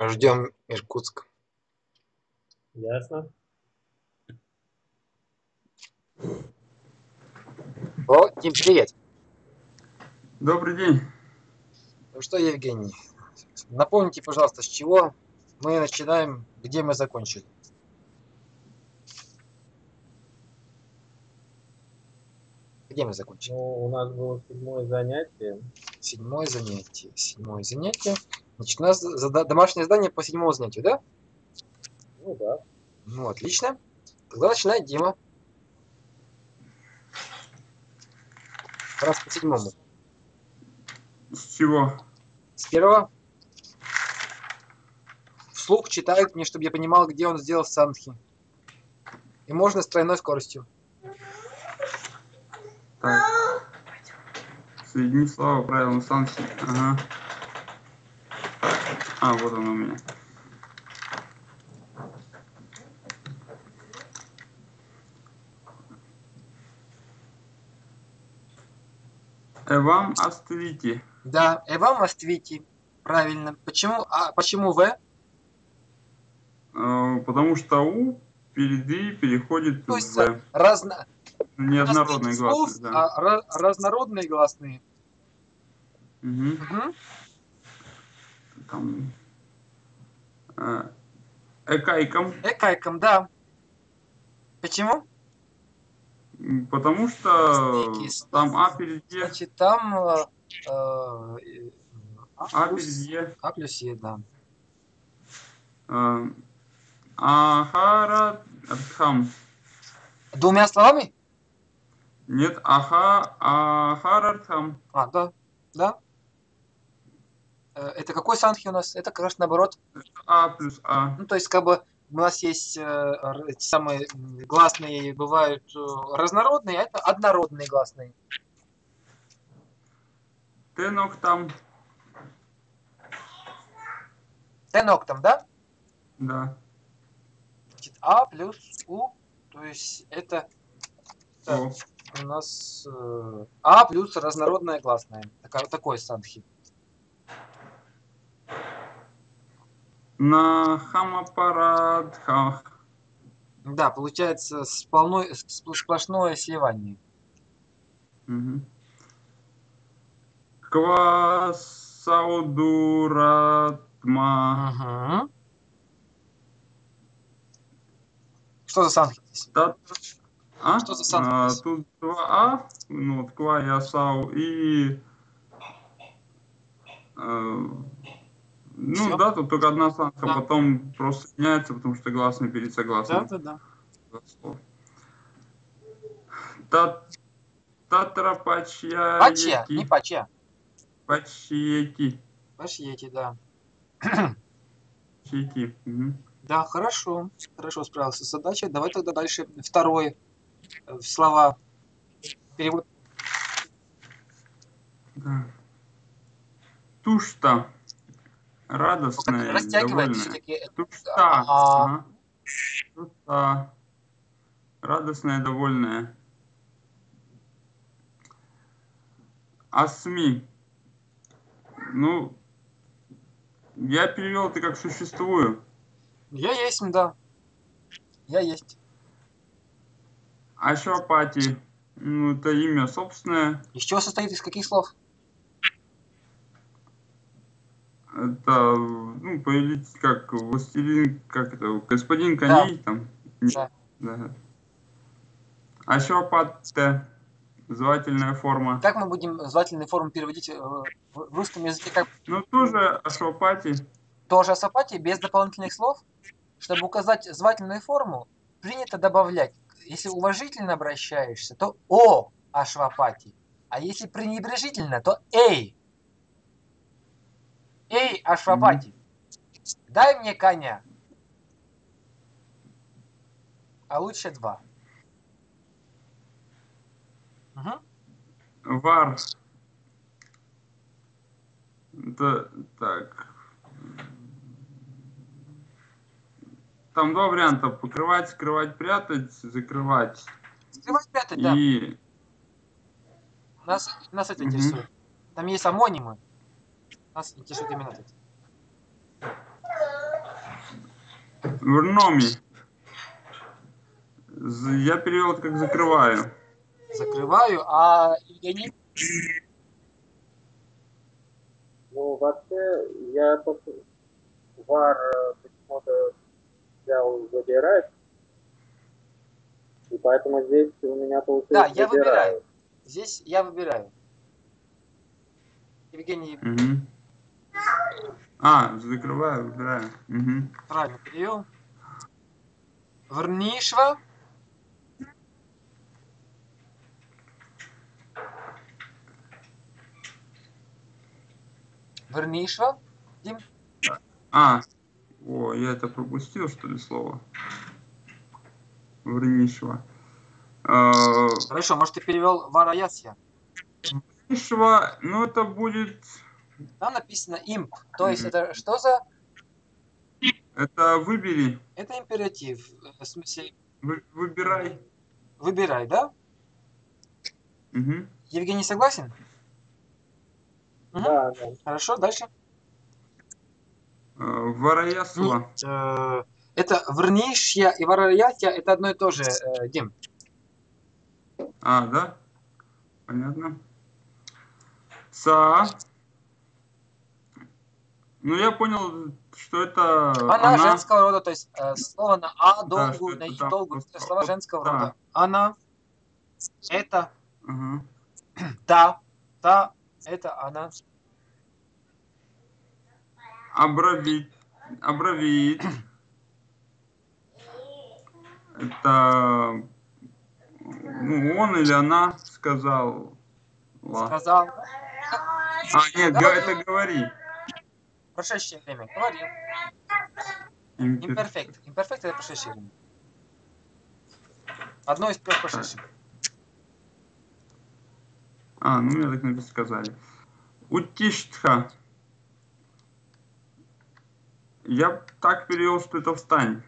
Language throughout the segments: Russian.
Ждем Иркутск. Ясно. О, Тим, привет. Добрый день. Ну что, Евгений, напомните, пожалуйста, с чего мы начинаем, где мы закончили? Где мы закончили? Ну, у нас было седьмое занятие. Седьмое занятие. Седьмое занятие. Значит, у нас домашнее задание по седьмому занятию, да? Ну да. Ну, отлично. Тогда начинает Дима. Раз по седьмому. С чего? С первого. Вслух читают мне, чтобы я понимал, где он сделал санхи. И можно с тройной скоростью. Так. Соедини слова правильно санкции. Ага. А, вот он у меня. Эвам Аствити. Да, Эвам Аствити. Правильно. Почему, а почему В? Э, Потому что У впереди переходит То есть в разно, неоднородные разных слов, гласные. Да. а ра- разнородные гласные. Мгм. Мгм. Там, э, Экайком. Экайком, да. Почему? Потому что Стейки, там А перед Е, Значит, там э, э, А А перед плюс, Е. а плюс Е, да. э, Ахара Артхам. Двумя словами? Нет, Аха, Ахара Артхам. А, да, да. Э, Это какой санхи у нас? Это как раз наоборот. А плюс А. Ну, то есть, как бы у нас есть э, эти самые гласные бывают э, разнородные, а это однородные гласные. Тенок там. Теноктом, да? Да. Значит, А плюс У, то есть это так, у нас э, А плюс разнородная гласная. Такая, такой санхи. На Хамапарадхах. Да, получается сполной, сп- сплошное сливание. Мгм. Квасаудуратма. Мгм. Что за санхи здесь? Та- А? Что за санкт А? Тут два А, ну, вот Ква и Асау, и... э, ну Всё? да, тут только одна санка, Да. потом просто меняется, потому что гласный перед согласным. да, да. слов. Та- Татрапачья... Пачья, не пачья. Пачьяки. Пачьети, да. Чайки. Мгм. Да, хорошо. Хорошо справился с задачей. Давай тогда дальше второй э, слова. Перевод. Да. Тушта. Радостная, Растягивает все-таки. Тушта. А. Ага. Тушта. Радостная, довольная. Асми. Ну, я перевел это как существую. Я есть, да. Я есть. Ашвапати. Ну, это имя собственное. Из чего состоит из каких слов? Это, ну, появились как властелин, как это, господин коней там. Да. Да. Ашвапате. Звательная форма. Как мы будем звательные формы переводить э, в в русском языке? Как Ну, тоже Ашвапати. тоже ашвапати без дополнительных слов? Чтобы указать звательную форму, принято добавлять, если уважительно обращаешься, то о ашвапати, а если пренебрежительно, то эй. Эй, ашвапати, дай мне коня. А лучше два. Мгм. Вар. Это так. Там два варианта. Покрывать, скрывать, прятать, закрывать. Скрывать прятать, да. И Нас, нас это Мгм. интересует. Там есть амонимы. Нас интересует именно это. Врноми. З- Я перевел как закрываю. Закрываю, а Евгений? Ну, вообще, я пос- вар э, почему-то взял выбирать. И поэтому здесь у меня получилось Да, я выбираю. выбираю. Здесь я выбираю. Евгений Мгм. А, закрываю, выбираю. Мгм. правильно перевел. Врнишва. Врнишва. Дим? А, о, я это пропустил, что ли, слово? Врнишва. Э, Хорошо, может ты перевел Вараясья. Врнишва, ну это будет... Там написано имп. То есть это что за... Это выбери, Это императив. В смысле, вы- выбирай. выбирай, да? Мгм. Евгений согласен? Мгм. Да, да. Хорошо, дальше. Э, Вараясва. Э, Это Врнишья и Вараясья это одно и то же, э, Дим. А, да? Понятно. Ца. Ну, я понял, что это Она, женского рода, то есть э, слово на А долгую, что на И там долгую, просто слова женского «та». рода. Она, это, Ага. та, та, это она. Обравить. Обравить. Это ну, он или она сказал. Сказал. А, нет, это говори. Прошедшее время. Говорил. Импер- Имперфект. Имперфект это прошедшее время. Одно из трех прошедших. А, ну мне так написано сказали. Утиштха. Я так перевел, что это встань.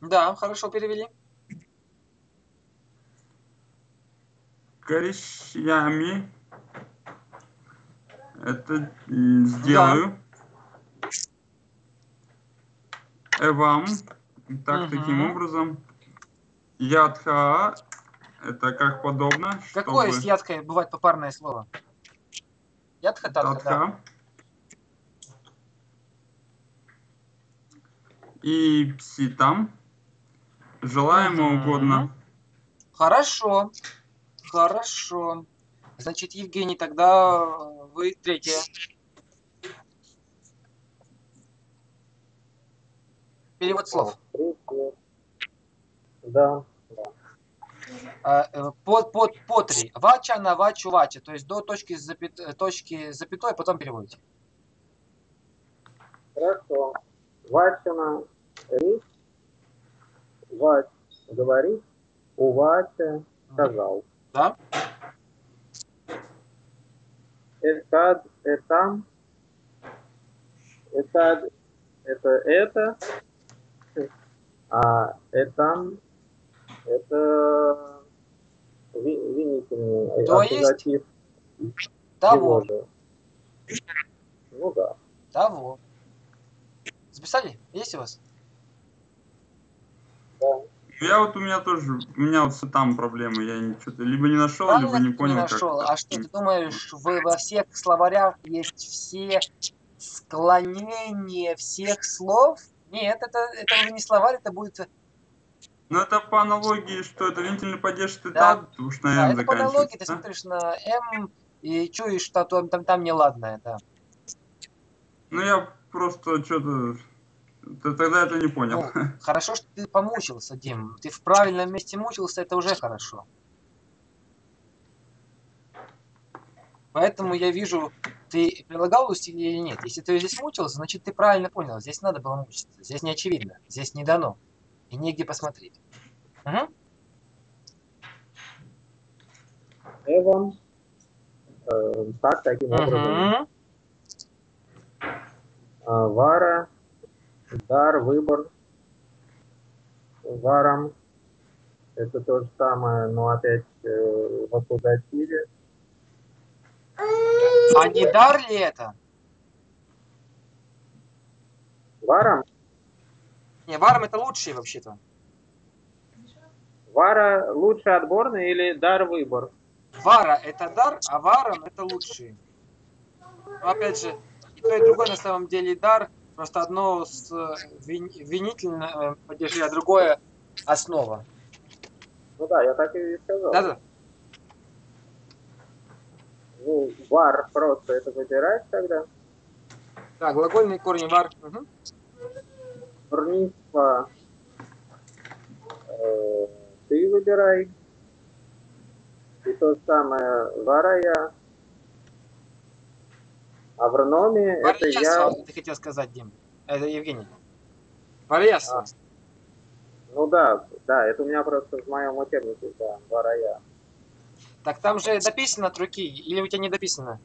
Да, хорошо перевели. Корещами. Это сделаю. Эвам. Так, Мгм. таким образом. Ядха. Это как подобно. Какое чтобы- с ядкой бывает попарное слово? Ядха, татха, да. Татха. И пситам. Желаемо Мгм. угодно. Хорошо. Хорошо. Значит, Евгений, тогда вы третье. Перевод слов. Да. А, э, Под, под, по три. Вача на вачу вача. То есть до точки, запят, э, точки запятой, потом переводите. Хорошо. Вачина речь. Вач говорит. У Вача сказал. Да? Этад, этам. Этад, это это. А этам, это ви- винительный То есть аккузатив Того. его же. Ну да. Того. Записали? Есть у вас? да. Я вот у меня тоже, у меня вот с там проблемы. Я что-то либо не нашел, либо Правильно не ты понял, не как нашел. это. А что, ты думаешь, в, во всех словарях есть все склонения всех слов? Нет, это, это уже не словарь, это будет... Ну это по аналогии, что это винтельный падеж ты Да. так, уж на Да, М это по аналогии, ты да? смотришь на М и чуешь, что там, там, там неладное, да. Ну я просто что-то... Тогда это не понял. Ну, хорошо, что ты помучился, Дим. Ты в правильном месте мучился, это уже хорошо. Поэтому я вижу, ты прилагал усилия или нет. Если ты здесь мучился, значит ты правильно понял. Здесь надо было мучиться. Здесь не очевидно. Здесь не дано. И негде посмотреть. Мгм. Эван. Э, так, таким образом. Мгм. А, Вара. Дар, выбор. Варом. Это то же самое, но опять э, в аккузативе. А не дар ли это? Варом? Не, варом это лучший вообще-то. Вара лучше отборный или дар выбор? Вара это дар, а варом это лучший. Но опять же, и то, и другое на самом деле дар, просто одно с э, вин- винительное падежи, а другое основа. Ну да, я так и сказал. Да-да. Ну, вар просто это выбирать тогда. Так, глагольный корень вар. Мгм. Турничество э, ты выбирай. И то же самое варая. Аврономи это я... Ты хотел сказать, Дим. Это Евгений. Варьяство. А. Ну да, да, это у меня просто в моем учебнике, да, варая. Так там же дописано от руки, или у тебя не дописано?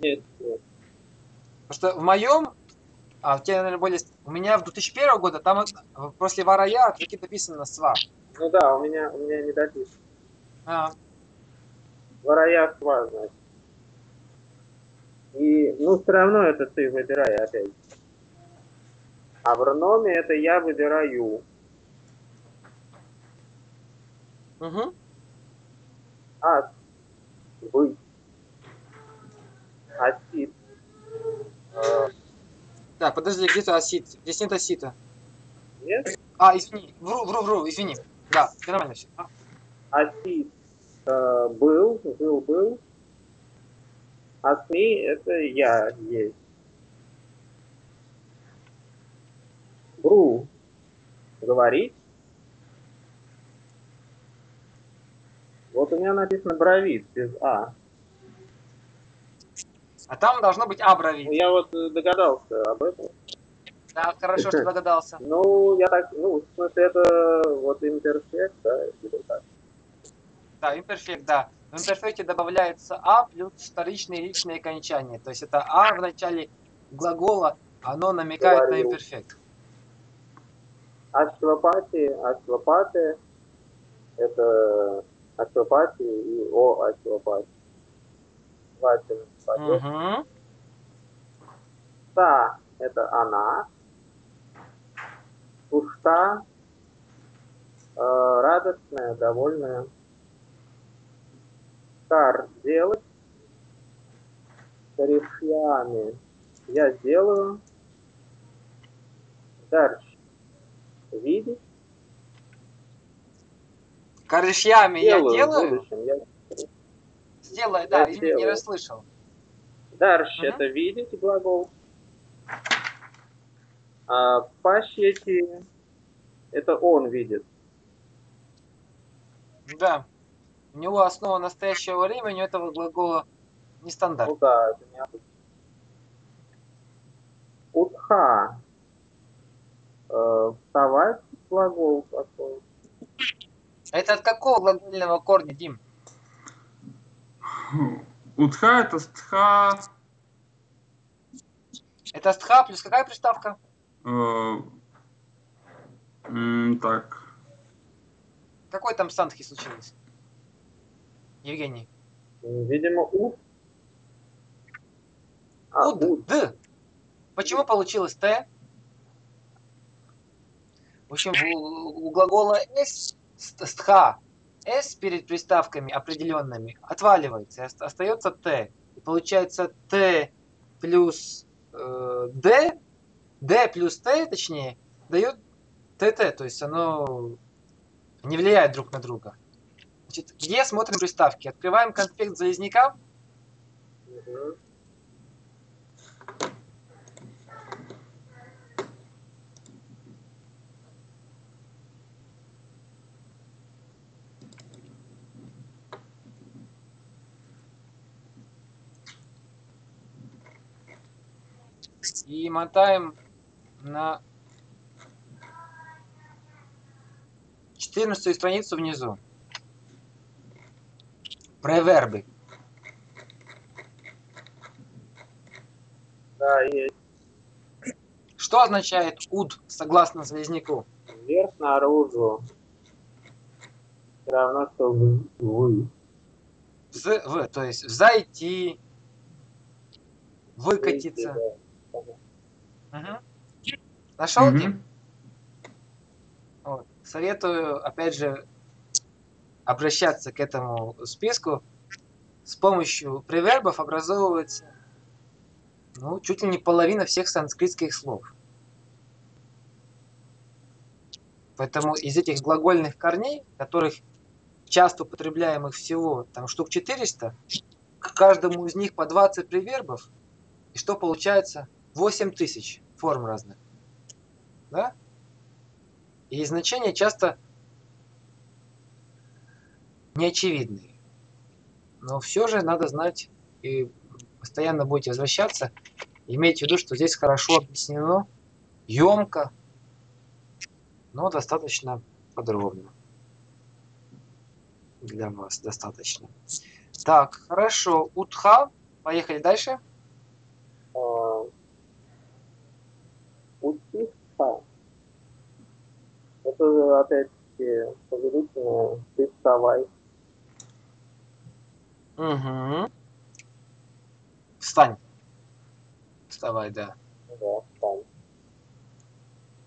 Нет, нет. Потому что в моем, а у тебя, наверное, более... У меня в 2001 года, там после варая от руки дописано сва. Ну да, у меня, у меня не дописано. А, Варая сва, значит. И, ну, все равно это ты выбирай опять. Аврономи это я выбираю. угу. Ас. Быть. Асит. Э, Так, подожди, где-то осит. Здесь нет осита. нет? А, извини, вру, вру, вру, извини. Да, нормально все. Асит э, был, жил, был. Асми это я есть. Бру. Говорить. Вот у меня написано бровит без А. А там должно быть абравит. Ну, Я вот э, догадался об этом. Да, хорошо, что догадался. Ну, я так, ну, в смысле, это вот имперфект, да, или так. Да, имперфект, да. В имперфекте добавляется а плюс вторичные личные окончания. То есть это а в начале глагола, оно намекает на Говорил. имперфект. Ашвапати, ашвапаты, это ашвапати и о падеж. Угу. Та – это она. Пушта – э, радостная, довольная. Кар – делать. Корешьями – я сделаю. Дальше – видеть. Корешьями я Делаю в делаю. будущем. Я... Сделаю, да, Я не расслышал. Дальше Мгм. это видеть глагол. А пащети это он видит. Да. У него основа настоящего времени у этого глагола Ну нестандарт. да, это необычно. Утха. Э, вставать глагол такой. Это от какого глагольного корня, Дим? Утха это стха. Это стха плюс какая приставка? э, так. Какой там сандхи случилось? Евгений. Видимо, у. А, Уд, уд. д. Почему получилось т? В общем, у, у глагола с ст- стха с перед приставками определенными отваливается, остается т. И получается т плюс э, д, д плюс т, точнее, дает ТТ, то есть оно не влияет друг на друга. Значит, где смотрим приставки? Открываем конспект залезняка, и мотаем на 14 страницу внизу. Превербы. Да, есть. Что означает уд согласно Залезняку? Вверх наружу. Равно, что в- вы. З, в, то есть зайти, выкатиться. Да. Мгм. Нашел, Дим? Мгм. советую, опять же, обращаться к этому списку. С помощью превербов образовывается ну, чуть ли не половина всех санскритских слов. Поэтому из этих глагольных корней, которых часто употребляемых всего там штук 400, к каждому из них по 20 превербов, и что получается? 8 тысяч форм разных. Да? И значения часто неочевидные. Но все же надо знать и постоянно будете возвращаться, имейте в виду, что здесь хорошо объяснено, емко, но достаточно подробно. Для вас достаточно. Так, хорошо. Утха. Поехали дальше. А, Утиха. Это опять-таки повелительное ты вставай. Угу. Встань. Вставай, да. Да, встань.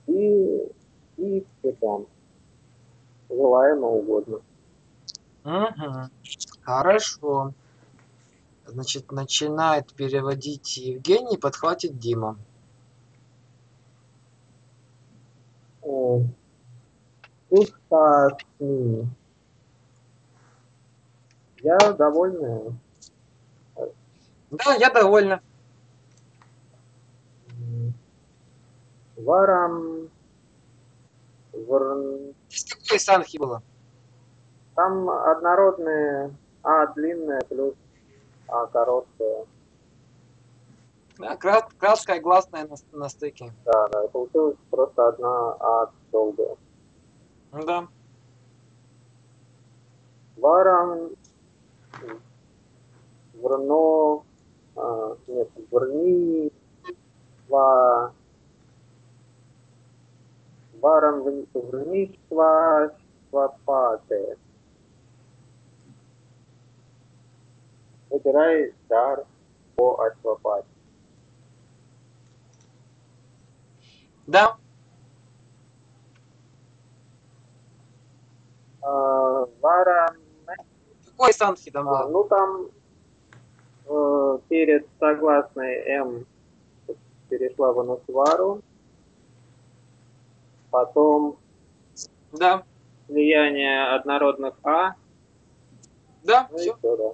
И, и там. Желаемо угодно. Угу. Хорошо. Значит, начинает переводить Евгений, подхватит Дима. Устасни. Я довольна. Да, я довольна. Варам. Здесь какой санхи было? Там однородные А длинная плюс А короткая. Да, крат- краткая гласная на, на стыке. Да, да, получилось просто одна А долгая. Да. Варам. Врно. а, нет, врни. Ва. Варам в- врнишва свапате. Выбирай дар по Ашвапате. Да. А, Варам Какой санхи там А, ну там э, перед согласной М перешла в анусвару, потом Да. влияние однородных А, Да, ну все. все, да.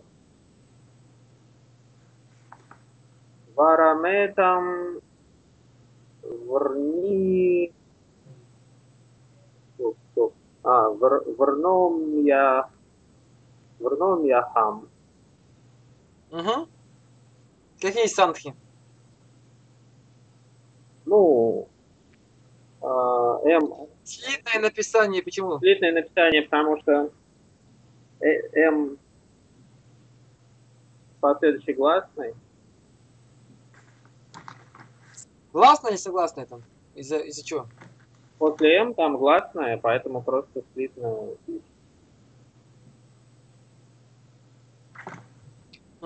Вараметам врни... Стоп, стоп. А, вр, врном я... Врном я хам. Угу. Какие санхи? Ну, а, М Слитное написание, почему? длительное написание, потому что э- М последующий гласный. Гласное или согласное там? Из-за из чего? После М там гласная, поэтому просто слитно.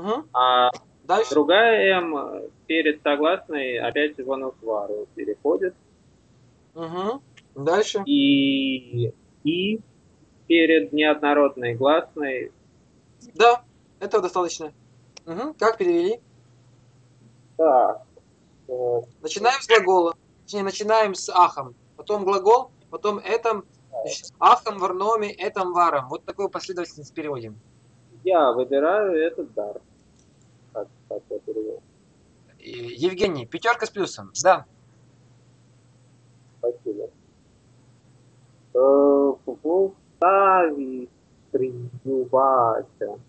Угу. А Дальше. другая М перед согласной опять в анусвару переходит. Угу. Дальше. И И перед неоднородной гласной Да, этого достаточно. Угу. Как перевели? так. Начинаем с глагола. Точнее, начинаем с ахом. Потом глагол, потом этом, значит, ахом, варноми, этом, варом. Вот такую последовательность переводим. Я выбираю этот дар. Так, так я перевел. Евгений, пятерка с плюсом. Да. Спасибо. Э, Пупу стави приюбася.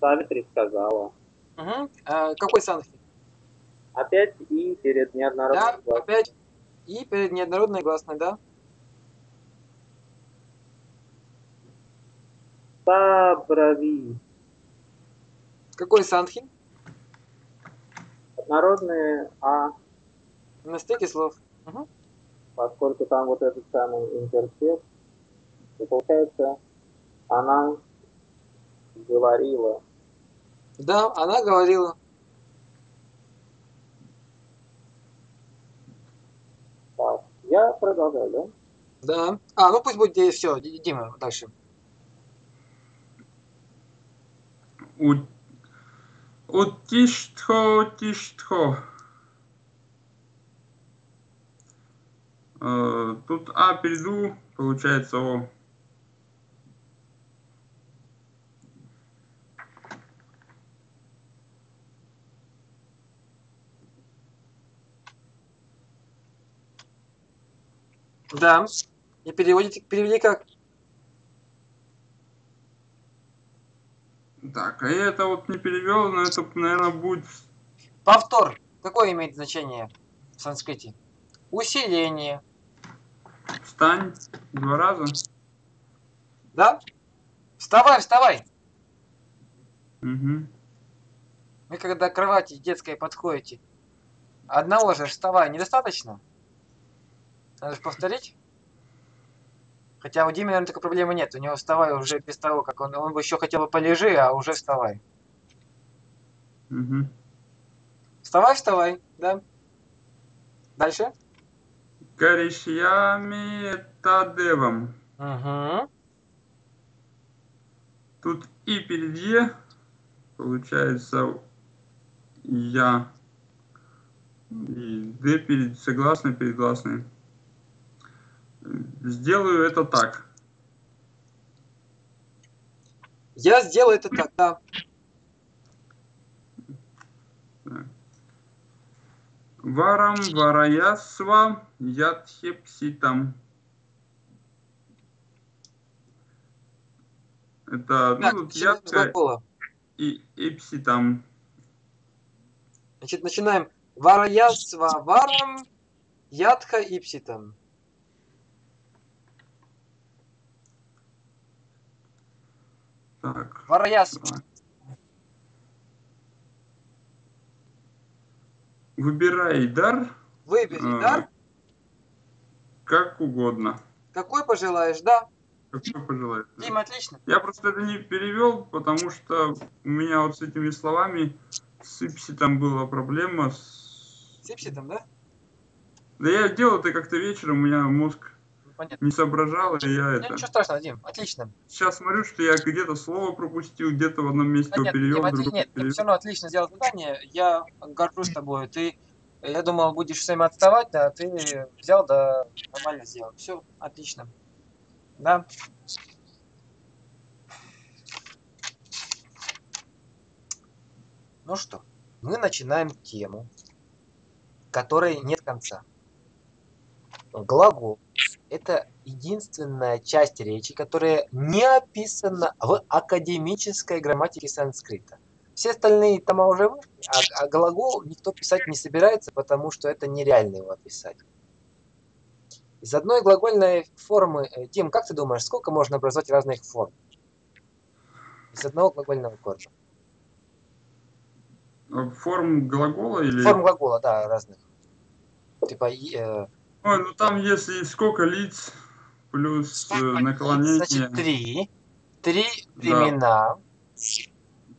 Савитри сказала. Угу. какой санхи? Опять и перед Да, неоднородным гласом. опять. И перед неоднородной гласной, да? Сабрави. Какой санхи? Однородные А, На стыке слов. Угу. поскольку там вот этот самый интертекст, и получается, она говорила. Да, она говорила. Так, Я продолжаю, да? Да. А, ну пусть будет все, Дима, дальше. У... Утиштхо, тиштхо. Э, Тут А перейду, получается О. Да. И переводите, перевели как? Так, а я это вот не перевел, но это, наверное, будет Повтор. Какое имеет значение в санскрите? Усиление. встань два раза. Да? Вставай, вставай. Угу. Вы когда к кровати детской подходите, одного же вставай недостаточно? Надо же повторить. Хотя у Димы, наверное, такой проблемы нет. У него вставай уже без того, как он... Он бы еще хотел бы полежи, а уже вставай. Угу. Вставай, вставай, да. Дальше. Каришьями тадевам. Угу. Тут и перед Е, получается, я. И Д перед согласной, перед гласной. Сделаю это так. Я сделаю это так, да. Варам вараясва ядхепситам. Это, ну, Так, ядка глагола. и эпситам. Значит, начинаем. Вараясва варам ядха ипситам. Так. Давай. Выбирай дар Выбери, А. да? как угодно. Какой пожелаешь, да? Какой пожелаешь. Дима, отлично. Я просто это не перевел, потому что у меня вот с этими словами с ипситом была проблема. С... С ипситом, да? Да я делал это как-то вечером, у меня мозг понятно. не соображал, и я Ну, это... ничего страшного, Дим, отлично. Сейчас смотрю, что я где-то слово пропустил, где-то в одном месте его Понятно, перевел, Дим, другом нет, ты перевел. все равно отлично сделал задание. Я горжусь тобой. Ты, я думал, будешь все время отставать, а ты взял, да нормально сделал. Все, отлично. Да. Ну что, мы начинаем тему, которой нет конца. Глагол – это единственная часть речи, которая не описана в академической грамматике санскрита. Все остальные тома уже вышли, а, а глагол никто писать не собирается, потому что это нереально его описать. Из одной глагольной формы, э, Дим, как ты думаешь, сколько можно образовать разных форм? Из одного глагольного корня. А Форм глагола или... Форм глагола, да, разных. Типа, э, Ой, ну там если сколько лиц, плюс э, наклонение, значит, три. Три времена.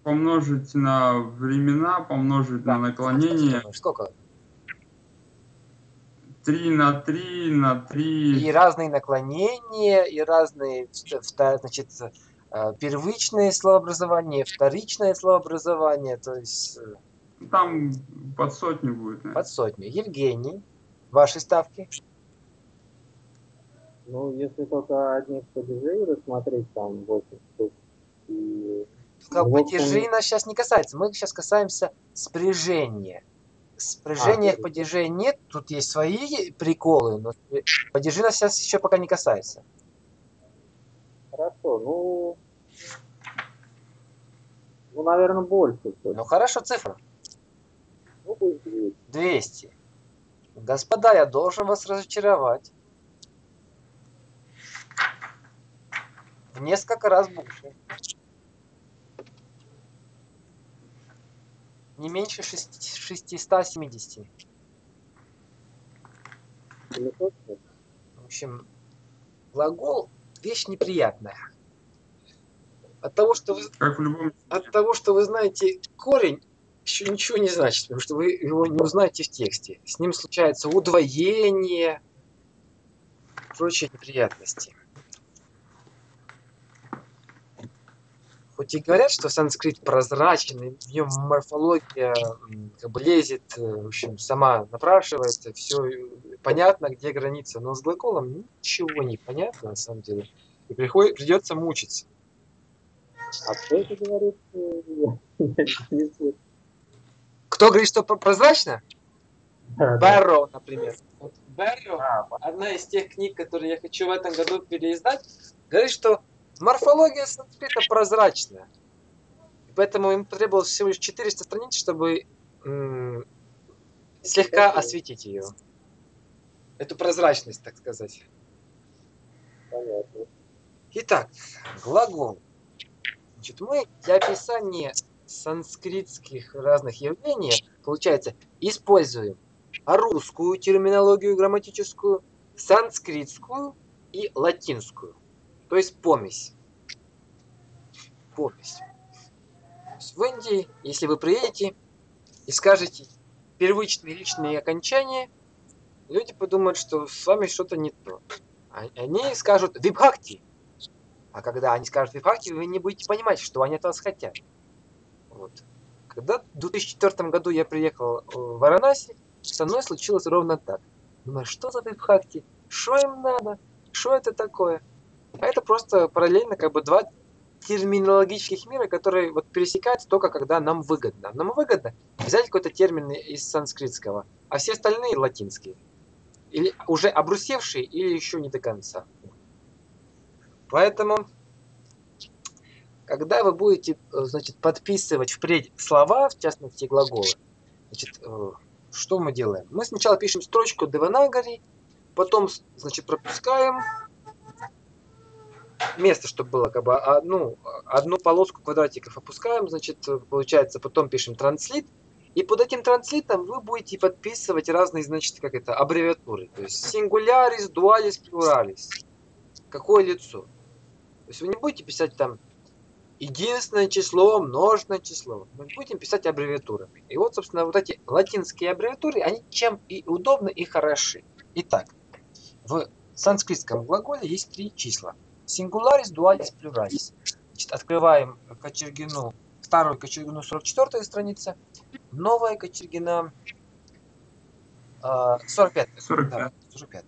помножить на времена, помножить Да. на наклонение, Сколько? 3 на 3 на 3. И разные наклонения, и разные, значит, э, первичные словообразования, вторичное словообразование, то есть э, Там под сотню будет. наверное. под сотню. Евгений, ваши ставки? Ну, если только одних падежей рассмотреть, там 8 штук. И... Как Ну, падежи он- нас сейчас не касается. Мы сейчас касаемся спряжения. Спряжения А, падежей нет, тут есть свои приколы, но падежи нас сейчас еще пока не касается. Хорошо, ну... Ну, наверное, больше. Ну хорошо, цифра. Ну, пусть 200. 200. Господа, я должен вас разочаровать. В несколько раз больше. Не меньше шести- 670. Или точно? В общем, глагол вещь неприятная. От того, что вы, Как в любом... от того, что вы знаете корень, еще ничего не значит, потому что вы его не узнаете в тексте. С ним случается удвоение, прочие неприятности. Хоть и говорят, что санскрит прозрачный, в нем морфология как бы лезет, э, в общем, сама напрашивается, все понятно, где граница, но с глаголом ничего не понятно на самом деле. И приходит, придется мучиться. А кто это говорит? э. Кто говорит, что про- прозрачно? Да, да. Бэрроу, например. Вот Бэрроу, А, одна из тех книг, которые я хочу в этом году переиздать, говорит, что морфология санскрита прозрачная. Поэтому им потребовалось всего лишь 400 страниц, чтобы м, слегка осветить ее. Эту прозрачность, так сказать. понятно. Итак, глагол. Значит, мы для описания санскритских разных явлений, получается, используем русскую терминологию грамматическую, санскритскую и латинскую. То есть помесь. Помесь. В Индии, если вы приедете и скажете первичные личные окончания, люди подумают, что с вами что-то не то. А- Они скажут вибхакти. А когда они скажут вибхакти, вы не будете понимать, что они от вас хотят. Вот. Когда в 2004 году я приехал э, в Варанаси, со мной случилось ровно так. Думаю, что за вибхакти? Что им надо? Что это такое? А это просто параллельно как бы два терминологических мира, которые вот пересекаются только когда нам выгодно. Нам выгодно взять какой-то термин из санскритского, а все остальные латинские. Или уже обрусевшие, или еще не до конца. Поэтому, когда вы будете, э, значит, подписывать впредь слова, в частности глаголы, значит, э, что мы делаем? Мы сначала пишем строчку Деванагари, потом, значит, пропускаем место, чтобы было как бы одну, одну полоску квадратиков опускаем, значит, э, получается, потом пишем транслит, и под этим транслитом вы будете подписывать разные, значит, как это, аббревиатуры. То есть сингулярис, дуалис, плюралис. Какое лицо. То есть вы не будете писать там единственное число, множественное число. Мы будем писать аббревиатурами. И вот, собственно, вот эти латинские аббревиатуры, они чем и удобны, и хороши. Итак, в санскритском глаголе есть три числа. Сингуларис, дуалис, плюралис. Значит, открываем Кочергину, старую Кочергину 44 страница, новая Кочергина а, 45 45. да, 45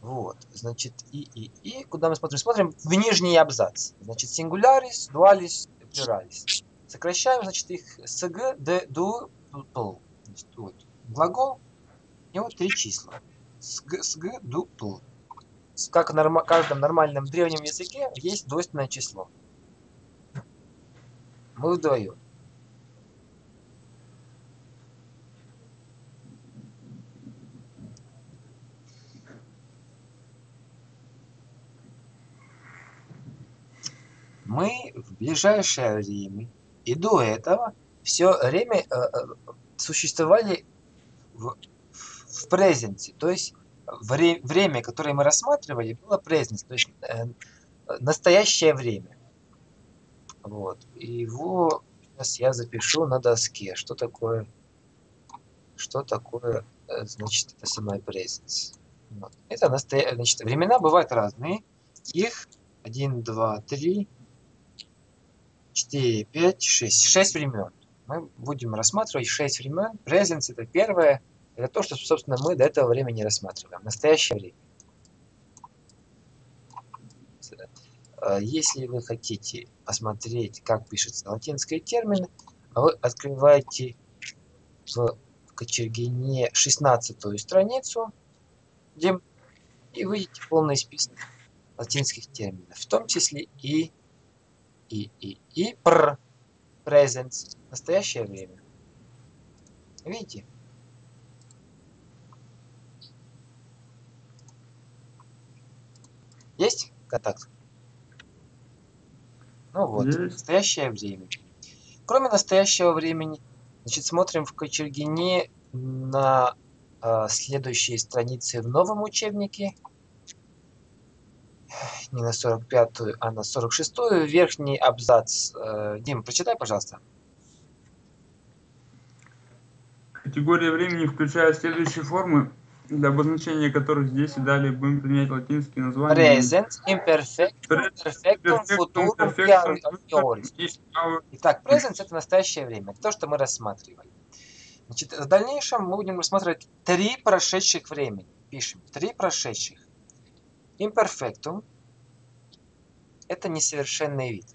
Вот, значит, и, и, и, куда мы смотрим? Смотрим в нижний абзац. Значит, сингулярис, дуалис, плюралис. Сокращаем, значит, их сг, д, ду, тул. Значит, вот, глагол, и вот три числа. Сг, сг, ду. С- Как в норма- каждом нормальном древнем языке есть двойственное число. Мы вдвоем. Мы в ближайшее время и до этого все время э, э, существовали в, в презенте, то есть вре- время, которое мы рассматривали, было презент, то есть э, настоящее время. Вот. И его сейчас я запишу на доске. Что такое, что такое, э, значит, это самое present. Вот. Это настоя... значит, времена бывают разные. Их 1, 2, 3, 4, 5, 6. 6 времен. Мы будем рассматривать 6 времен. Presence это первое. Это то, что, собственно, мы до этого времени рассматриваем. Настоящее время. Э, Если вы хотите посмотреть, как пишется латинский термин, вы открываете в Кочергине 16 страницу, где и выйдете полный список латинских терминов, в том числе и и и и пр present настоящее время. Видите? Есть контакт? Ну вот, Есть. настоящее время. Кроме настоящего времени, значит, смотрим в Кочергине на э, следующие страницы в новом учебнике. Не на 45-ю, а на 46-ю. Верхний абзац. Э, Дим, прочитай, пожалуйста. Категория времени включает следующие формы. для обозначения которых здесь и далее будем применять латинские названия. Present, perfectum, futurum perfectum, aorist. и aorist. Итак, present это настоящее время, то, что мы рассматривали. Значит, в дальнейшем мы будем рассматривать три прошедших времени. Пишем, три прошедших. Imperfectum – это несовершенный вид.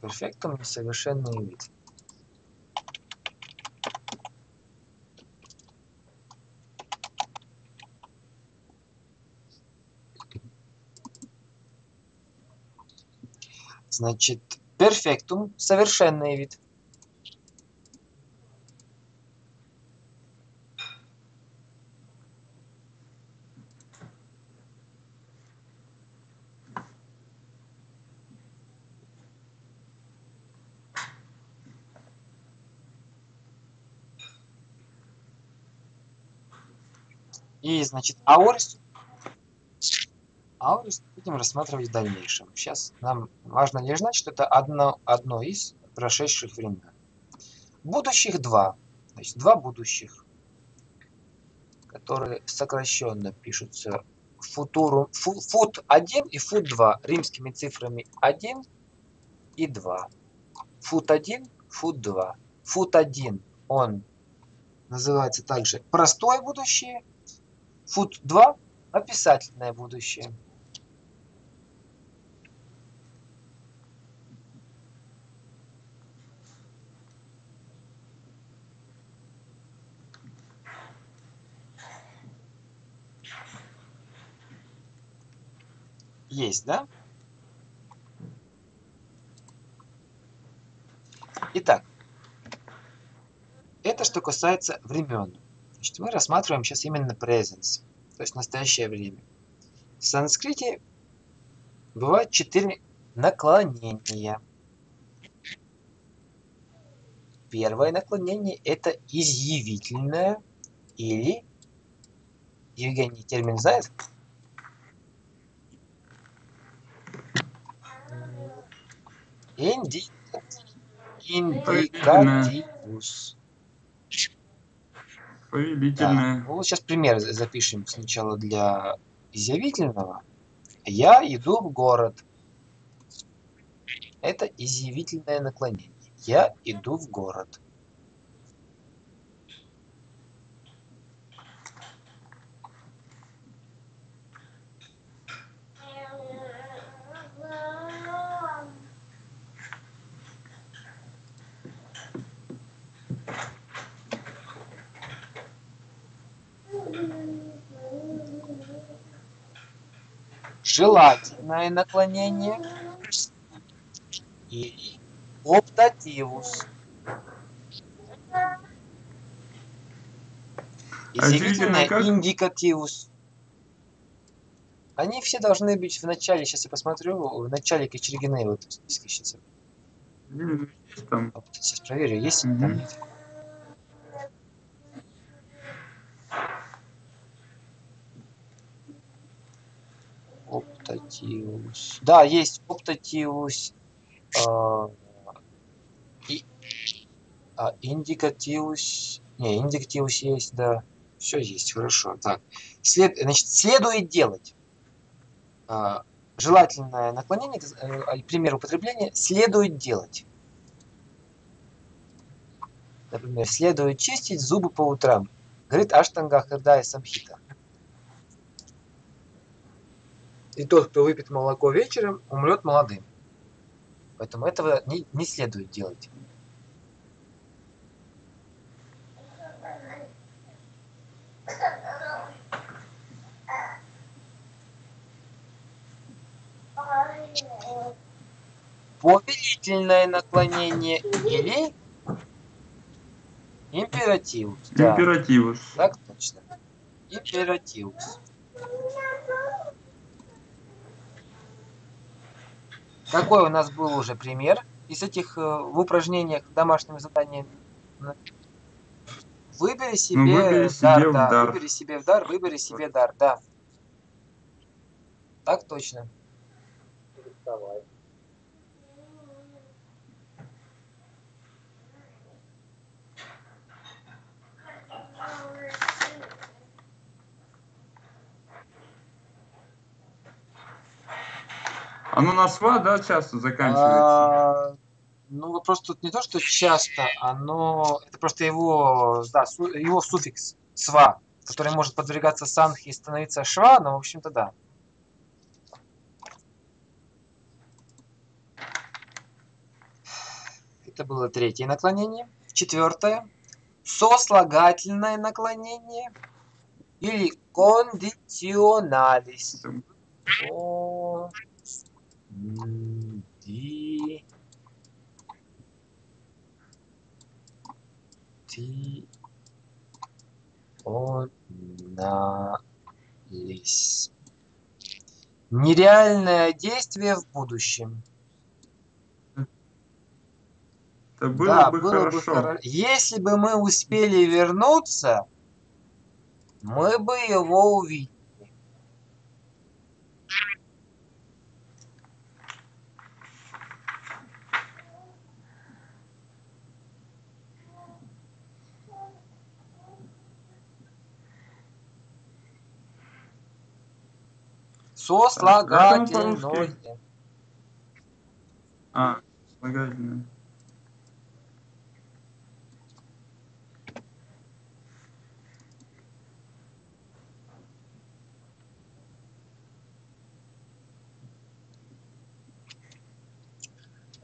Imperfectum – несовершенный вид. Значит, перфектум – совершенный вид. И, значит, аорист. Аорист будем рассматривать в дальнейшем. Сейчас нам важно лишь знать, что это одно, одно из прошедших времен. Будущих два. Значит, два будущих, которые сокращенно пишутся футурум, фу, фут 1 и фут 2 римскими цифрами 1 и 2. Фут 1, фут 2. Фут 1, он называется также простое будущее, Фут 2 – описательное будущее. Есть, да? Итак, это что касается времен. Значит, мы рассматриваем сейчас именно presence, то есть настоящее время. В санскрите бывает четыре наклонения. Первое наклонение это изъявительное или Евгений термин знает? Инди... Индикативус. Повелительное. Да. Вот сейчас пример запишем сначала для изъявительного. Я иду в город. Это изъявительное наклонение. Я иду в город. Желательное наклонение или оптативус. Изъявительное как? индикативус. Они все должны быть в начале, сейчас я посмотрю, в начале кочергины вот списка сейчас. Там. Сейчас проверю, есть Мгм. там нет. Оптативус. Да, есть оптативус. а, и, а. Не, индикативус есть, да. Все есть, хорошо. Так. След, значит, следует делать. А, желательное наклонение, э, пример употребления, следует делать. Например, следует чистить зубы по утрам. Говорит Аштанга Хырдая Самхита. И тот, кто выпьет молоко вечером, умрет молодым. Поэтому этого не, не следует делать. Повелительное наклонение или императив. Да, Императивус. так точно. Императивус. Какой у нас был уже пример из этих э, в упражнениях домашним заданием? Выбери себе, выбери дар, себе в да, дар. выбери себе в дар, выбери себе дар, да. Так точно. Оно на сва, да, часто заканчивается? А, ну, вопрос тут не то, что часто, оно... Это просто его, да, су- его суффикс «сва», который может подвергаться санхи и становиться шва, но, в общем-то, да. Это было третье наклонение. Четвертое. Сослагательное наклонение или кондиционалис. О, м, ди, ти, он, на, лис. Нереальное действие в будущем. Это было да, бы было хорошо. бы хоро- Если бы мы успели вернуться, мы бы его увидели. Сослагательное. по-русски? А, слагательное.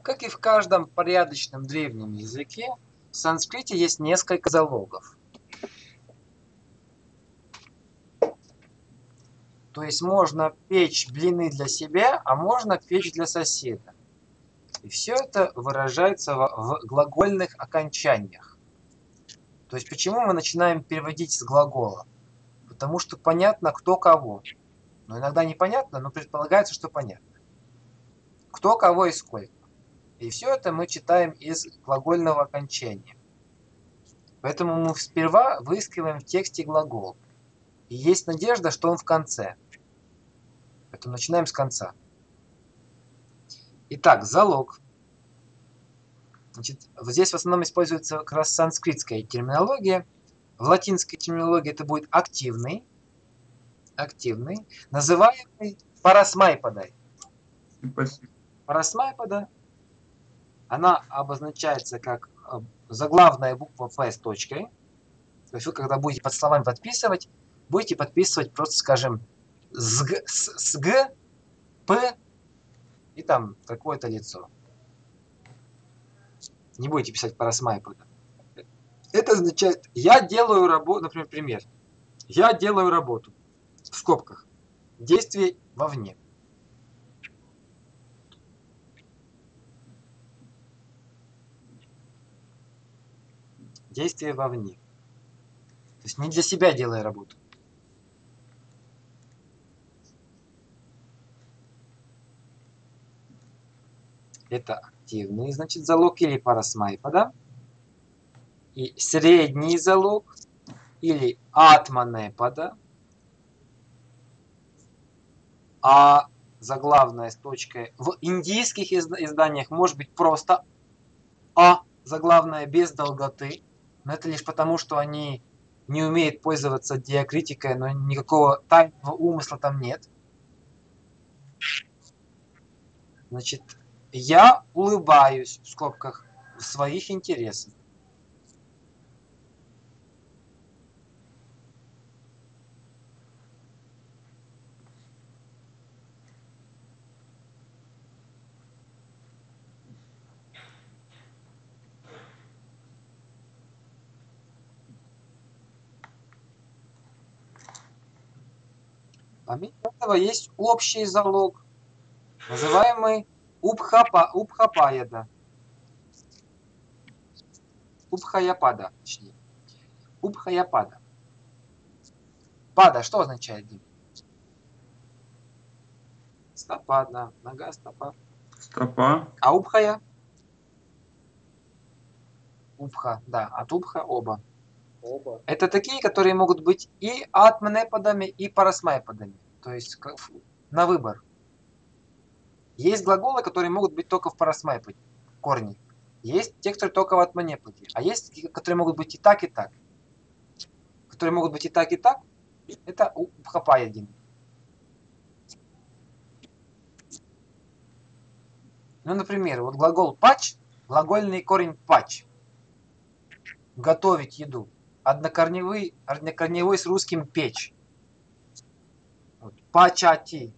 Как и в каждом порядочном древнем языке, в санскрите есть несколько залогов. То есть можно печь блины для себя, а можно печь для соседа. И все это выражается в, в глагольных окончаниях. То есть почему мы начинаем переводить с глагола? Потому что понятно, кто кого. Но иногда непонятно, но предполагается, что понятно. Кто кого и сколько. И все это мы читаем из глагольного окончания. Поэтому мы сперва выискиваем в тексте глагол. И есть надежда, что он в конце. Поэтому начинаем с конца. Итак, залог. Значит, вот здесь в основном используется как раз санскритская терминология. В латинской терминологии это будет активный, активный, называемый парасмайпадой. Парасмайпада, она обозначается как э, заглавная буква П с точкой. То есть вы, когда будете под словами подписывать, будете подписывать просто, скажем, с с, с Г, П и там какое-то лицо. Не будете писать парасмайпада. Это означает, я делаю работу, например, пример. Я делаю работу. В скобках. Действие вовне. Действие вовне. То есть не для себя делая работу. Это активный, значит, залог или парасмайпада. И средний залог или атманепада. А заглавная с точкой в индийских изда- изданиях может быть просто А заглавная без долготы. Но это лишь потому, что они не умеют пользоваться диакритикой, но никакого тайного умысла там нет. Значит, я улыбаюсь в скобках в своих интересах. Помимо этого есть общий залог, называемый Убхапа, Убхапаяда. Убхаяпада, точнее. Убхаяпада. Пада, что означает, Дим? Стопа одна, нога, стопа. Стопа. А убхая? Убха, да, от убха оба. Оба. Это такие, которые могут быть и атманепадами, и парасмайпадами. То есть на выбор. Есть глаголы, которые могут быть только в парасмайпаде, корни. Есть те, которые только в атманепаде. А есть которые могут быть и так, и так. Которые могут быть и так, и так. Это убхапай один. Ну, например, вот глагол пач, глагольный корень пач. Готовить еду. Однокорневой, однокорневой с русским печь. Вот, пачати.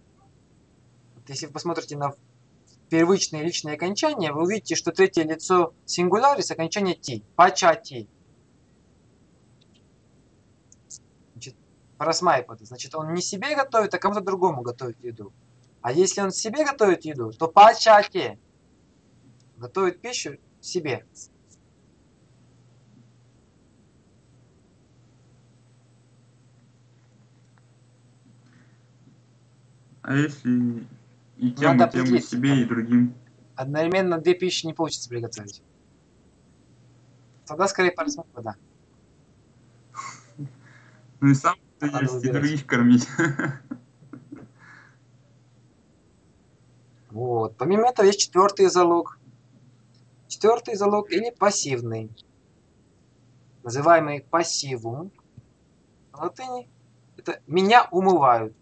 Если вы посмотрите на первичные личные окончания, вы увидите, что третье лицо сингулярис окончание ти. Пачати. Значит, парасмайпада. Значит, он не себе готовит, а кому-то другому готовит еду. А если он себе готовит еду, то пачати. Готовит пищу себе. А если и тем, Надо и тем, и себе, и другим? Одновременно две пищи не получится приготовить. Тогда скорее парасмайпада. Ну и сам Надо есть, и других кормить. Вот. Помимо этого есть четвертый залог. Четвертый залог или пассивный, называемый пассивум. На латыни это меня умывают.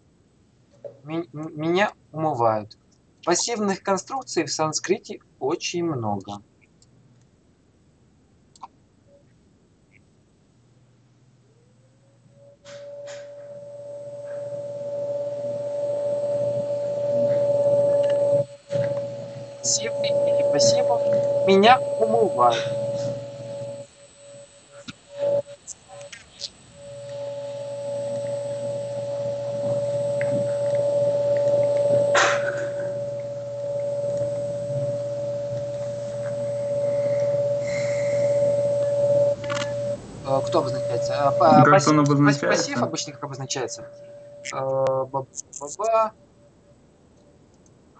Меня умывают. Пассивных конструкций в санскрите очень много. Пассивный или пассивум меня умывают. Кто обозначается? Э, как пассив- он обозначается? Пассив обычно как обозначается? Э, ба-ба-ба.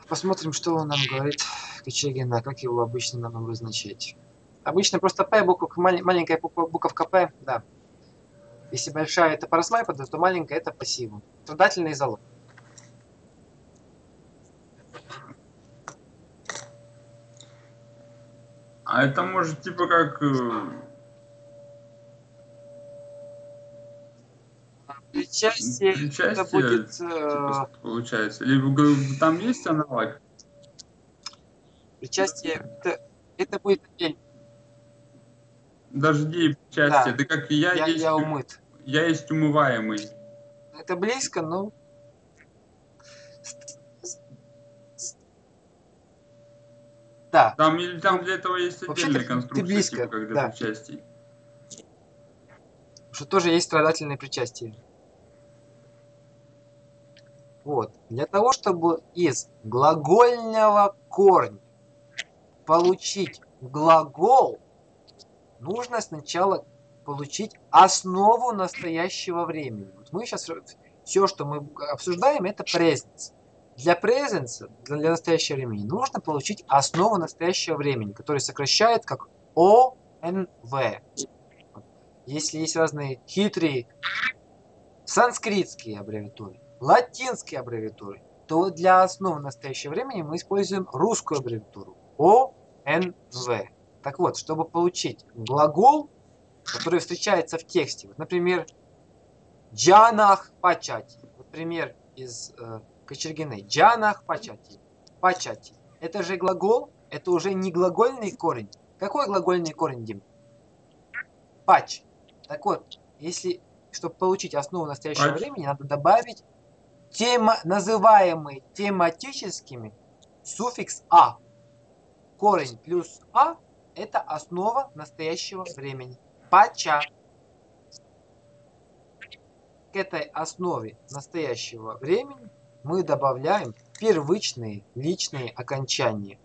Посмотрим, что он нам говорит Кочергина, как его обычно нам обозначать. Обычно просто П, буковка, маленькая буковка П, да. Если большая это парасмайпада, то маленькая это пассиву. Страдательный залог. А это может типа как... э, Причастие, это Причастие будет... э, типа, получается. Либо там есть аналог? причастие, это, это будет отдельно. Дожди причастие. Да. Да как я, Я, есть, я умыт. я есть умываемый. Это близко, но... Да, Там или там для этого есть отдельная ты- ты конструкция, близко, типа для да. причастий. что тоже есть страдательное причастие. Вот. Для того, чтобы из глагольного корня получить глагол, нужно сначала получить основу настоящего времени. Вот мы сейчас все, что мы обсуждаем, это presence. Для для для настоящего времени, нужно получить основу настоящего времени, который сокращает как ОНВ. Если есть разные хитрые санскритские аббревиатуры, латинские аббревиатуры, то для основы настоящего времени мы используем русскую аббревиатуру ОНВ. Так вот, чтобы получить глагол, который встречается в тексте, вот, например, Джанах Пачати, вот пример из э, Кочергиной, Джанах Пачати, Пачати. Это же глагол, это уже не глагольный корень. Какой глагольный корень, Дим? Пач. Так вот, если, чтобы получить основу настоящего Пач. времени, надо добавить тема, называемые тематическими суффикс «а». Корень плюс «а» – это основа настоящего времени. Пача. К этой основе настоящего времени мы добавляем первичные личные окончания.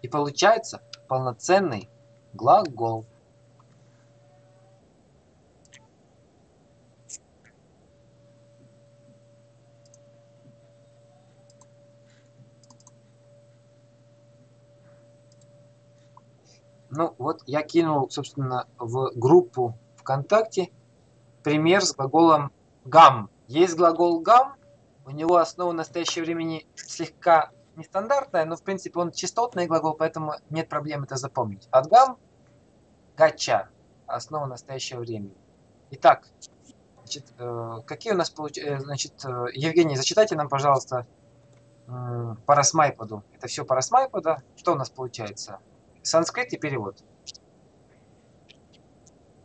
И получается полноценный глагол. Ну вот я кинул, собственно, в группу ВКонтакте пример с глаголом гам. Есть глагол гам, у него основа настоящего времени слегка нестандартная, но в принципе он частотный глагол, поэтому нет проблем это запомнить. Адгам – гача, основа настоящего времени. Итак, Значит, э, какие у нас получаются... Значит, э, Евгений, зачитайте нам, пожалуйста, по Расмайпаду. Это все по Расмайпада. Что у нас получается? Санскрит и перевод.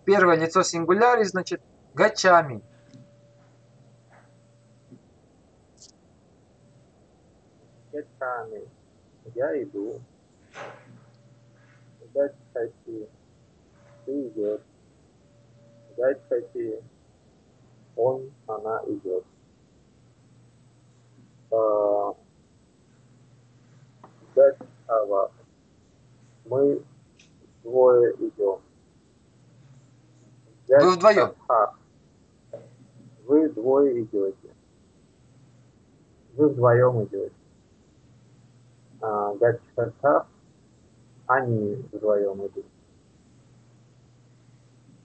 Первое лицо сингулярис, значит, гачами. Гачами. Я иду. Гачати. Ты идешь. Гачати. Он, она идет. А, Гачава. Мы двое идем. Вы вдвоем? Вы двое идете. Вы вдвоем идете. А, Гачхата. Они вдвоем идут.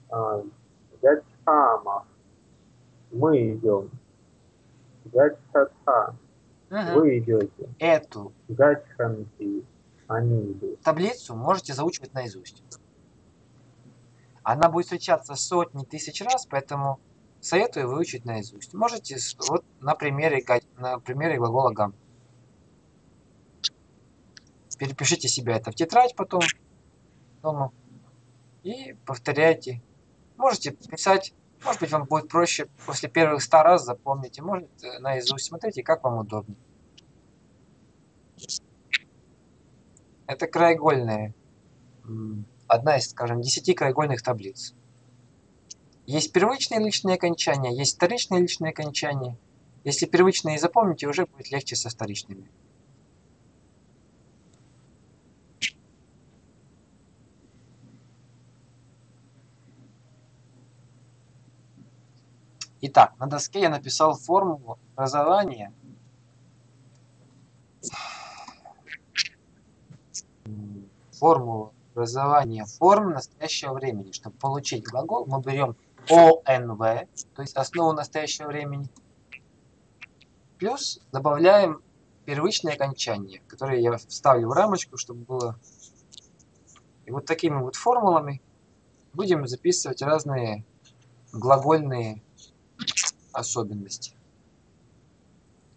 Гачхама. Мы идем. Гачхата. Мгм. Вы идете. Эту Гачханти. Они идут. таблицу можете заучивать наизусть. Она будет встречаться сотни тысяч раз, поэтому советую выучить наизусть. Можете вот на примере, на примере глагола гам. Перепишите себе это в тетрадь потом дома и повторяйте. Можете писать, может быть вам будет проще после первых ста раз запомните, может э, наизусть. Смотрите, как вам удобно. Это краеугольная, м, одна из, скажем, десяти краеугольных таблиц. Есть первичные личные окончания, есть вторичные личные окончания. Если первичные запомните, уже будет легче со вторичными. Итак, на доске я написал формулу образования формулу образования форм настоящего времени. Чтобы получить глагол, мы берем ОНВ, то есть основу настоящего времени, плюс добавляем первичные окончания, которые я вставлю в рамочку, чтобы было... И вот такими вот формулами будем записывать разные глагольные особенности.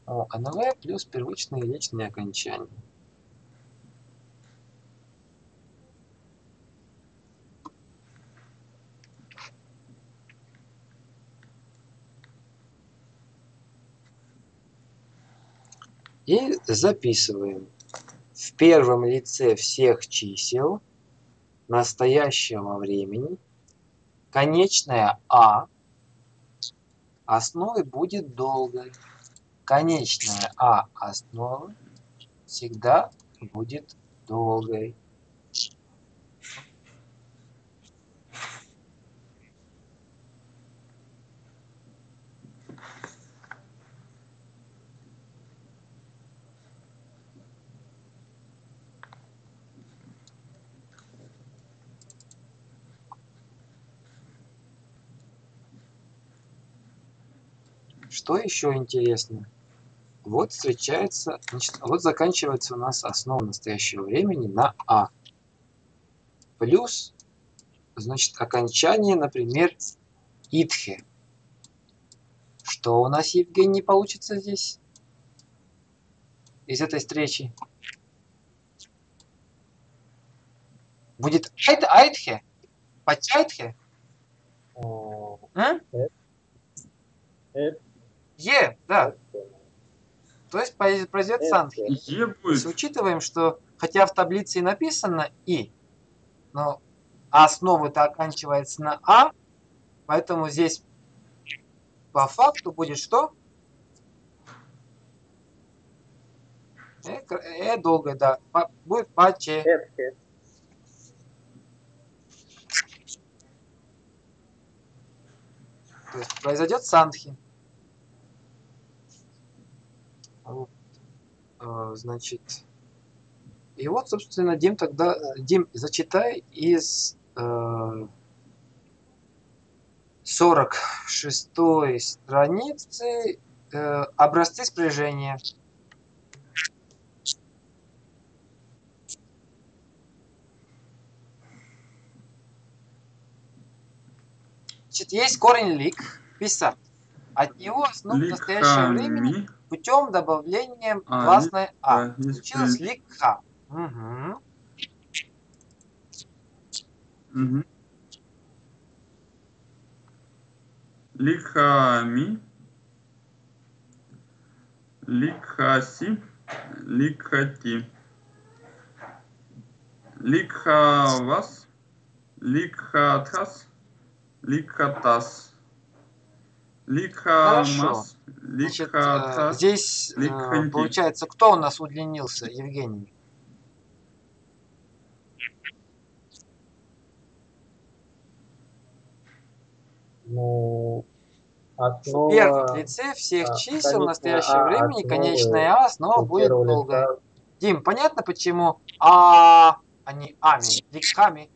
ОНВ плюс первичные личные окончания. И записываем в первом лице всех чисел настоящего времени конечная А основы будет долгой. Конечная А основы всегда будет долгой. Что еще интересно? Вот встречается, значит, вот заканчивается у нас основа настоящего времени на А. Плюс, значит, окончание, например, Итхе. Что у нас, Евгений, получится здесь? Из этой встречи? Будет Айт, Айтхе? Пачайтхе? О, М? это Е, да. То есть произ- произойдет санхи. Е будет. учитываем, что хотя в таблице и написано И, но основа-то оканчивается на А, поэтому здесь по факту будет что? Э, э, долго, да. Па- будет паче. То есть произойдет санхи. Вот. Э, Значит, и вот, собственно, Дим тогда, Дим, зачитай из э, 46 страницы э, образцы спряжения. Значит, есть корень лик, писать. От него основ в настоящее время Ликхами. Путем добавления А, гласной А. Да, есть Получилось принцип. ликха. Мгм. Мгм. Ликхами. Ликхаси. Ликхати. Ликхавас. Ликхатхас. Ликхатас. Ликхамас. Значит, э, здесь э, ликханти. получается, кто у нас удлинился, Евгений? Ну, В основа... первом лице всех а, чисел в настоящее А времени конечная А снова будет лица Дим, понятно почему А, а не Ами, ликхами?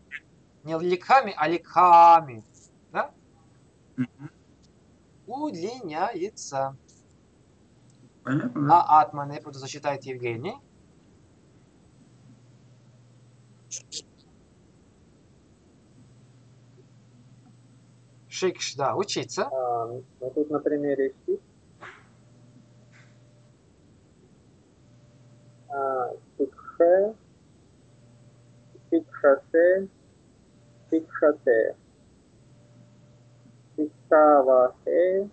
Не ликхами, а ликхами. Да? Мгм. Удлиняется. Понятно, да? А атман, я буду зачитает Евгений. Шикш, да, учиться. А, ну тут на примере щит. А, Сикхе, Сикхате, Сикхате, Сикхавахе,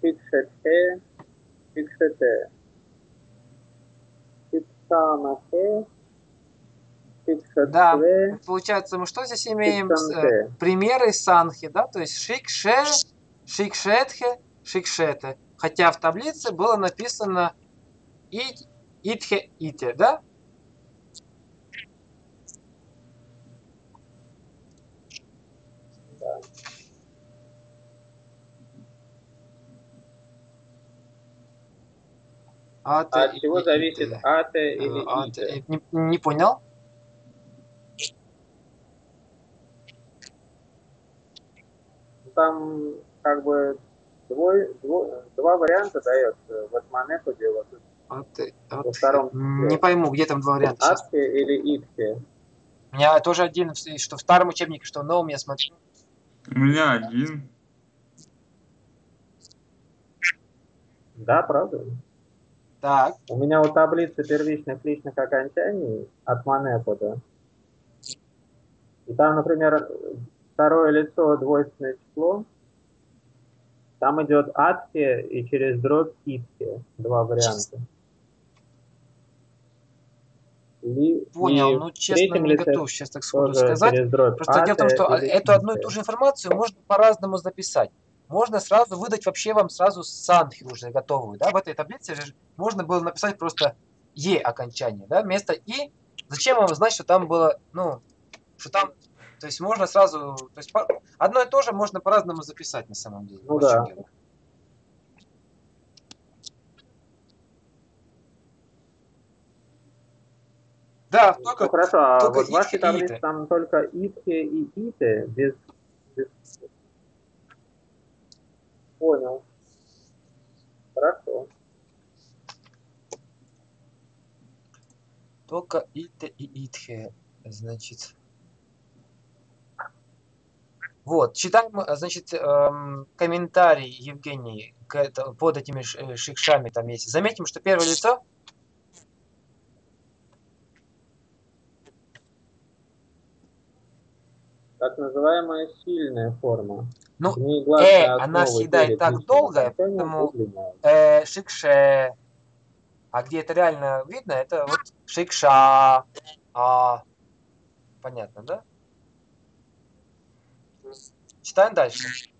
Сикшете, Сикшете, Сикхамахе, Да. Получается, мы что здесь имеем? Э, примеры санхи, да, то есть шикше, шикшетхе, шикшете. Хотя в таблице было написано ит, итхе, ите? Да. А от чего и- зависит ате Э, или ате. ите? Не, не понял? Там как бы двой, дво- два варианта дается в Атманепаде, вот Ате, во ате. втором. Не пойму, где там два варианта сейчас. Атхе или Итхе. У меня тоже один, что в старом учебнике, что в новом я смотрю. У меня один. Да, правда? Так, У меня у таблицы первичных личных окончаний от Манепада. И там, например, второе лицо двойственное число. Там идет Атхе и через дробь Итхе. Два варианта. Ли- понял. и Ну, честно, не готов сейчас так сходу сказать. Просто дело в том, что эту одну и ту же информацию можно по-разному записать. Можно сразу выдать вообще вам сразу санхи уже готовую. Да? В этой таблице же можно было написать просто Е окончание, да, вместо И. Зачем вам знать, что там было, ну, что там, то есть можно сразу, то есть одно и то же можно по-разному записать на самом деле. Ну да. дело. Да, только Ну хорошо, а только вот в вашей Итхе и таблице Ите. там только Итхе и Ите без... без- Понял. Хорошо. Только Ите и Итхе, значит. Вот, читаем, э, значит, эм, комментарий Евгений к это- под этими э, шикшами там есть. Заметим, что первое лицо Так называемая сильная форма. Ну, э, она перед так окончанием поэтому- э, шикше. А где это реально видно, это вот шикша. А, понятно, да? Читаем дальше.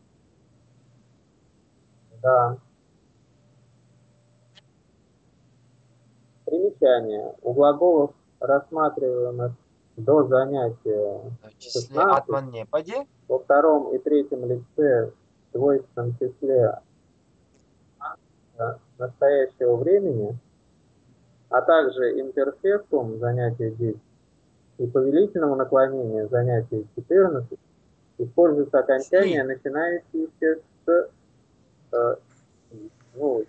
Да. Примечание. У глаголов, рассматриваемых до занятия В числе 16. атман непади. Во втором и третьем лице в двойственном числе э, настоящего времени, а также имперфектум занятия 10 и повелительного наклонения занятия 14 используются окончания, начинающиеся с э, ну,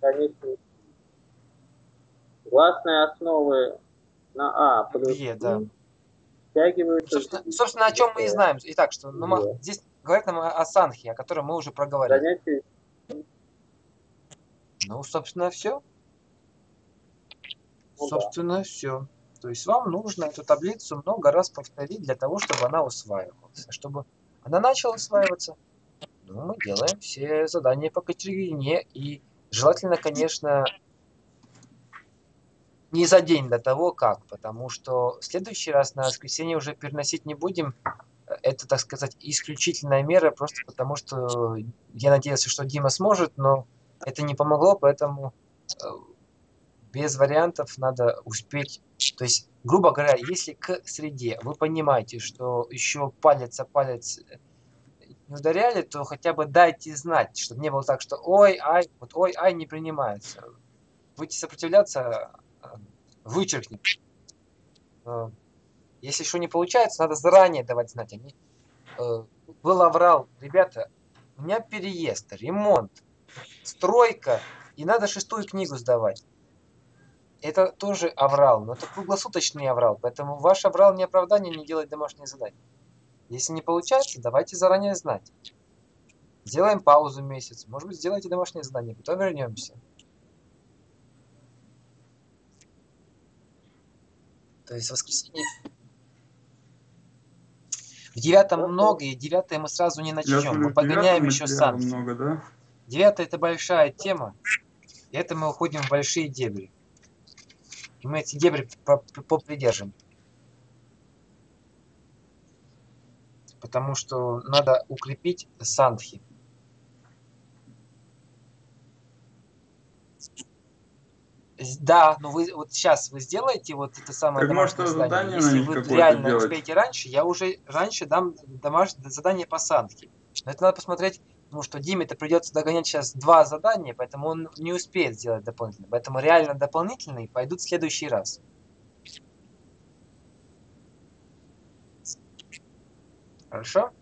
конечной гласные основы на А плюс Е, да. И стягиваются Собственно, собственно, о чем мы и знаем. Итак, что ну, Е. здесь говорит нам о, санхе, о котором мы уже проговорили. Занятие Ну, собственно, все. Ну да. собственно, все. То есть вам нужно эту таблицу много раз повторить для того, чтобы она усваивалась. А чтобы она начала усваиваться, ну, мы делаем все задания по Катерине. И желательно, конечно, не за день до того, как, потому что в следующий раз на воскресенье уже переносить не будем. Это, так сказать, исключительная мера, просто потому что я надеялся, что Дима сможет, но это не помогло, поэтому э, без вариантов надо успеть. То есть, грубо говоря, если к среде вы понимаете, что еще палец о палец не ударяли, то хотя бы дайте знать, чтобы не было так, что ой, ай, вот ой, ай не принимается. Будете сопротивляться, э, вычеркнем. Э, Если еще не получается, надо заранее давать знать. Они, э, был оврал, ребята, у меня переезд, ремонт, стройка, и надо шестую книгу сдавать. Это тоже аврал, но это круглосуточный аврал, поэтому ваш аврал не оправдание не делать домашние задания. Если не получается, давайте заранее знать. Сделаем паузу месяц, может быть, сделайте домашнее задание, потом вернемся. То есть воскресенье... В девятом много, и девятое мы сразу не начнем. Мы погоняем еще санкции. много, да? Девятое это большая тема. И это мы уходим в большие дебри. И мы эти дебри по- попридержим. Потому что надо укрепить сандхи. Да, но вы вот сейчас вы сделаете вот это самое Так может, домашнее это задание. Если вы реально делать? успеете раньше, я уже раньше дам домашнее задание по сандхи. Но это надо посмотреть, потому что Диме-то придется догонять сейчас два задания, поэтому он не успеет сделать дополнительно. Поэтому реально дополнительные пойдут в следующий раз. Хорошо?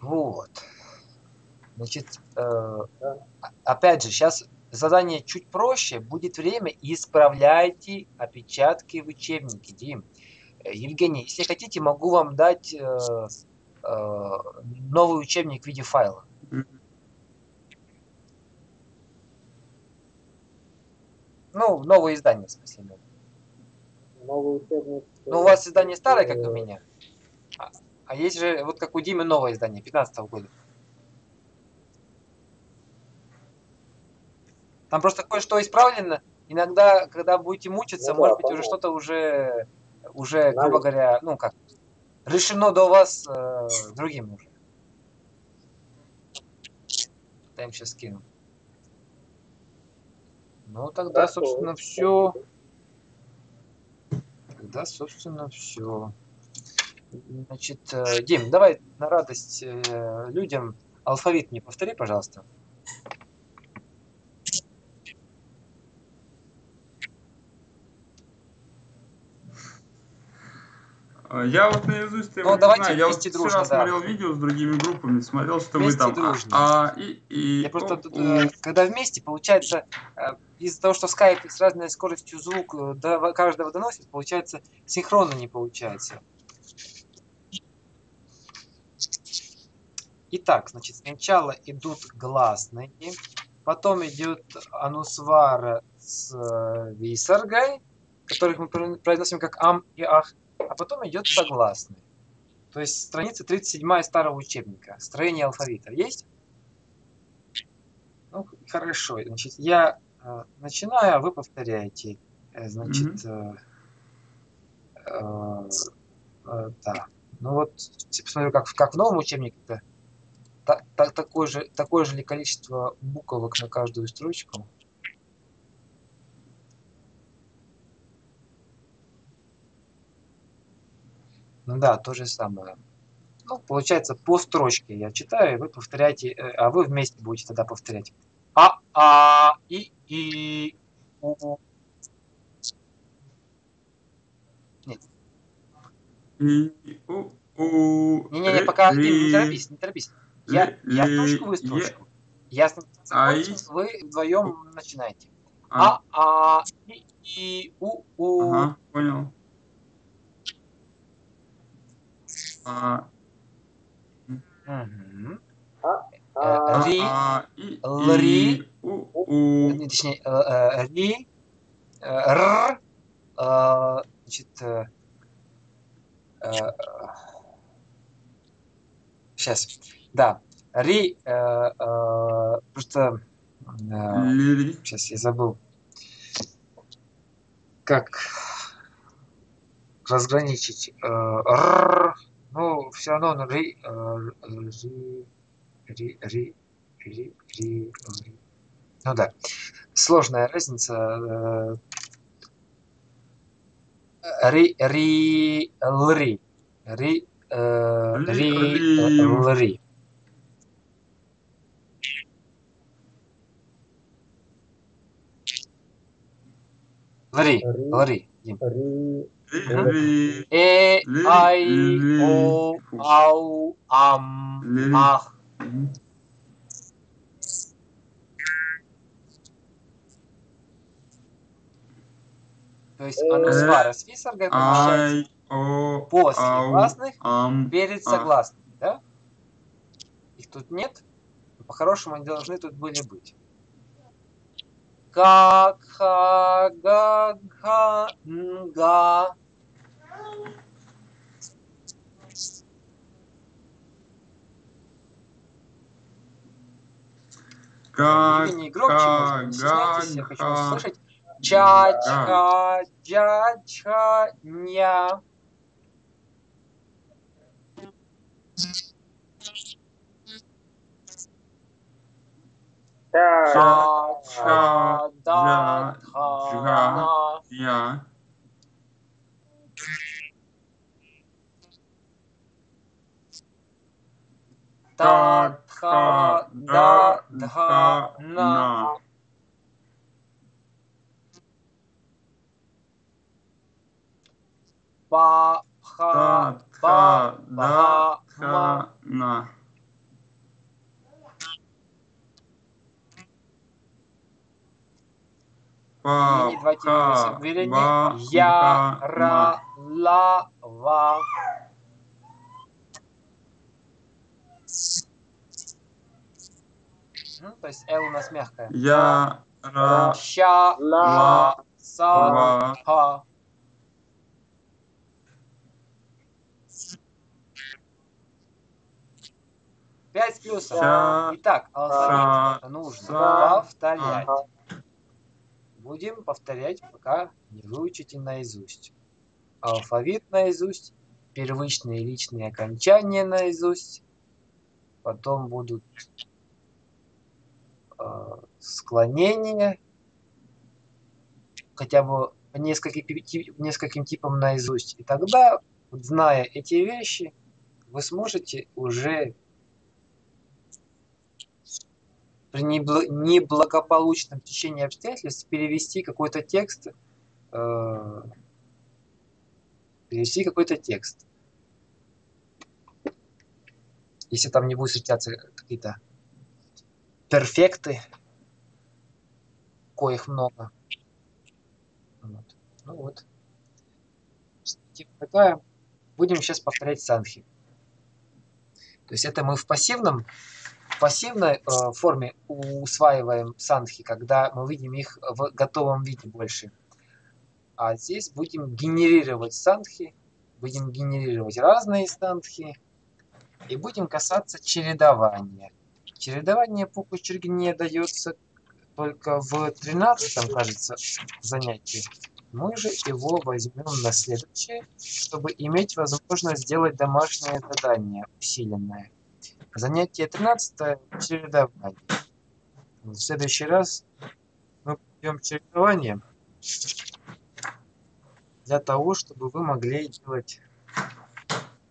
Вот. Значит, э, опять же, сейчас задание чуть проще. Будет время, исправляйте опечатки в учебнике, Дим. Э, Евгений, если хотите, могу вам дать э, э, новый учебник в виде файла. Ну, новое издание, в смысле. ну. новый учебник. Ну, у вас издание старое, как у меня. А, а есть же, вот как у Димы, новое издание, 15 года. Там просто кое-что исправлено. Иногда, когда будете мучиться, Ну да, может быть, уже понятно. что-то уже, уже, грубо говоря, ну как, решено до вас э, другим уже. Я им сейчас скину. Ну, тогда, Хорошо. собственно, все. Тогда, собственно, все. Значит, э, Дим, давай на радость э, людям алфавит мне повтори, пожалуйста. Я вот наизусть Ну, не давайте знаю. Я вот вместе вчера дружно, да. смотрел видео с другими группами, смотрел, что Вместе вы там дружно. А, а, и, и, Я просто тут, э, когда вместе, получается, э, из-за того, что скайп с разной скоростью звук э, до каждого доносит, получается, синхронно не получается. Итак, значит, сначала идут гласные, потом идет анусвара с висаргой, которых мы про- произносим как ам и ах, а потом идет согласный. То есть страница 37 старого учебника. Строение алфавита есть? Ну, хорошо. Значит, я э, начинаю, а вы повторяете. Э, значит, э, э, э, да. Ну вот, посмотрю, как, в- как в новом учебнике -то. Та- та- такое, же, такое же ли количество буквок на каждую строчку? Ну да, то же самое. Ну, получается, по строчке я читаю, и вы повторяете, э, а вы вместе будете тогда повторять. А, а, и, и, у, у. И, у, у, Не-не-не, ри, пока, Дим, не ри, торопись, не торопись. Я, я строчку, вы строчку. Я А, закончил, и. вы вдвоем начинаете. А, А, а, и, и, у, у. ага, понял. А, Мгм. А, Э, Ри, лри, у, точнее, э, ри, э, р, э, значит, сейчас, да, ри, просто, сейчас я забыл, как разграничить, р, ну, все равно он ри, э, ри, ри, ри, ри, ри, ри. Ну да, сложная разница. э, Ри, ри, лри. Ри, э, ри, ли. э, лри. Лри, Ри. лри. Дим. Э, ай, о, ау, ам, ах. То есть Э, анусвара с висаргой помещается Ай, о, после гласных перед а. согласными, да? Их тут нет. По-хорошему они должны тут были быть. Га, га, нга. Как, Или не громче, можно, га, я хочу га. вас слышать. Ча, ча, джа, ча, ня. Ча, Ча, ча, ча, да, джа, та, джа. на. Я. Та, Та, тха, та, да, да, дха, да, на. на. Па, ха, Та, ба, тха, ба, да, ма. тха, на. Па, Верни, давайте ха, верни. ба, Я, ба, ра, ла, ва. Ну, то есть Л у нас мягкая. Я, ра, Ща, ла, са, ха. Пять. Ща, Итак, алфавит нужно повторять. Будем повторять, пока не выучите наизусть. Алфавит наизусть, первичные личные окончания наизусть, потом будут э, склонения, хотя бы нескольким, нескольким типам наизусть. И тогда, зная эти вещи, вы сможете уже при небл- неблагополучном течении обстоятельств перевести какой-то текст, э, перевести какой-то текст. Если там не будет встречаться какие-то перфекты, коих много. Вот. Ну вот. Такая. Будем сейчас повторять санхи. То есть это мы в пассивном в пассивной э, форме усваиваем санхи, когда мы видим их в готовом виде больше. А здесь будем генерировать санхи, будем генерировать разные санхи и будем касаться чередования. Чередование по Кучергине дается только в 13 кажется, занятии. Мы же его возьмем на следующее, чтобы иметь возможность сделать домашнее задание усиленное. Занятие 13 чередование. В следующий раз мы пойдем чередование для того, чтобы вы могли делать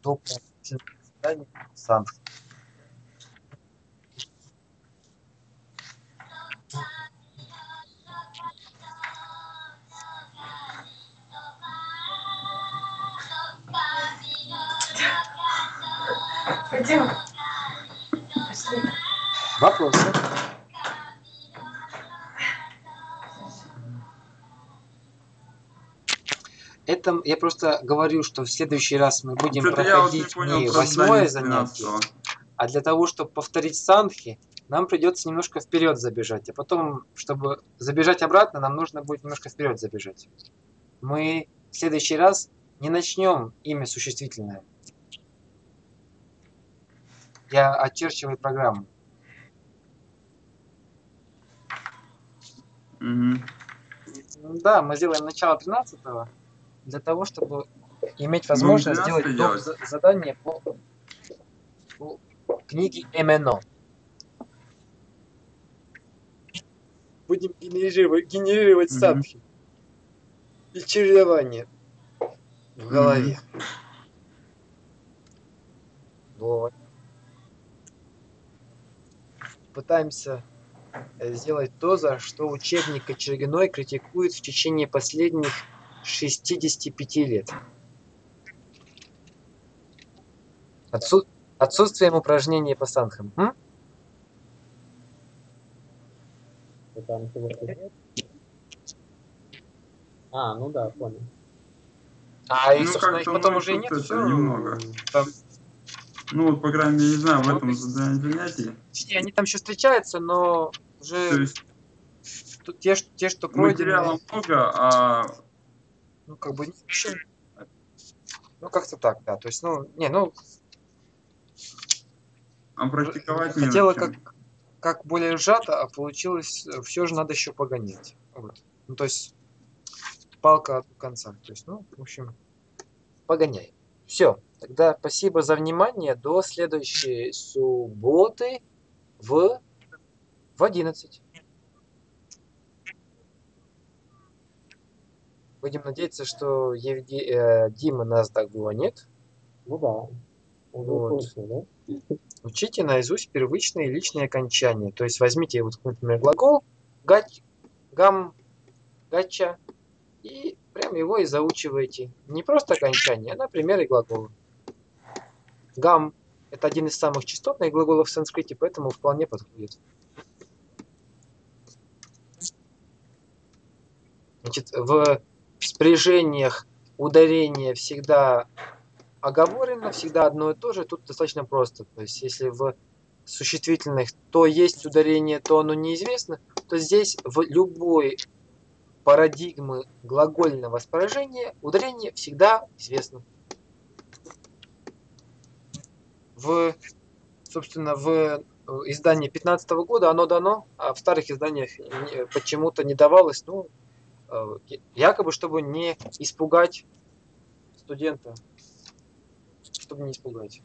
дополнительные задания сам. Пойдем. Вопросы? Это я просто говорю, что в следующий раз мы будем Что-то вот не проходить понял не про восьмое занятие, 13 а для того, чтобы повторить санхи, нам придется немножко вперед забежать. А потом, чтобы забежать обратно, нам нужно будет немножко вперед забежать. Мы в следующий раз не начнем имя существительное. Я очерчиваю программу. Мгм. Ну Да, мы сделаем начало 13 для того, чтобы иметь возможность 12 сделать делать? доп. за- задание по, по книге МНО. Будем генерировать, генерировать Мгм. садхи и чередование в голове. Вот. Пытаемся э, сделать то, за что учебник Кочергиной критикует в течение последних 65 лет. Отсу- Отсутствием упражнений по санхам. М? Там? А, ну да, понял. А и, Ну, собственно, их потом уже нет. немного. Там, Ну вот, по крайней мере, не знаю, в Ну, этом то есть- занятии. точнее, они там еще встречаются, но То уже есть т- те, что- те, что пройдены, материала много, а ну, как бы, ну, как-то так, да. То есть, ну, не, ну, а практиковать не хотела как, как более сжато, а получилось, все же надо еще погонять. Вот. Ну, то есть, палка от конца. То есть, ну, в общем, погоняй. Все. Тогда спасибо за внимание. До следующей субботы в, в 11. Будем надеяться, что Евге... э, Димы нас нет. Ну да. Вот. слышно, да? Учите наизусть первичные личные окончания. То есть возьмите, вот, например, глагол гач, гам, гача, и прям его и заучиваете. Не просто окончание, а, например, и глаголы. Гам – это один из самых частотных глаголов в санскрите, поэтому вполне подходит. Значит, в спряжениях ударение всегда оговорено, всегда одно и то же, тут достаточно просто. То есть, если в существительных то есть ударение, то оно неизвестно, то здесь в любой парадигмы глагольного споражения ударение всегда известно. В, собственно, в э, издании 15 года оно дано, а в старых изданиях почему-то не давалось, ну, э, якобы, чтобы не испугать студента чтобы не испугать.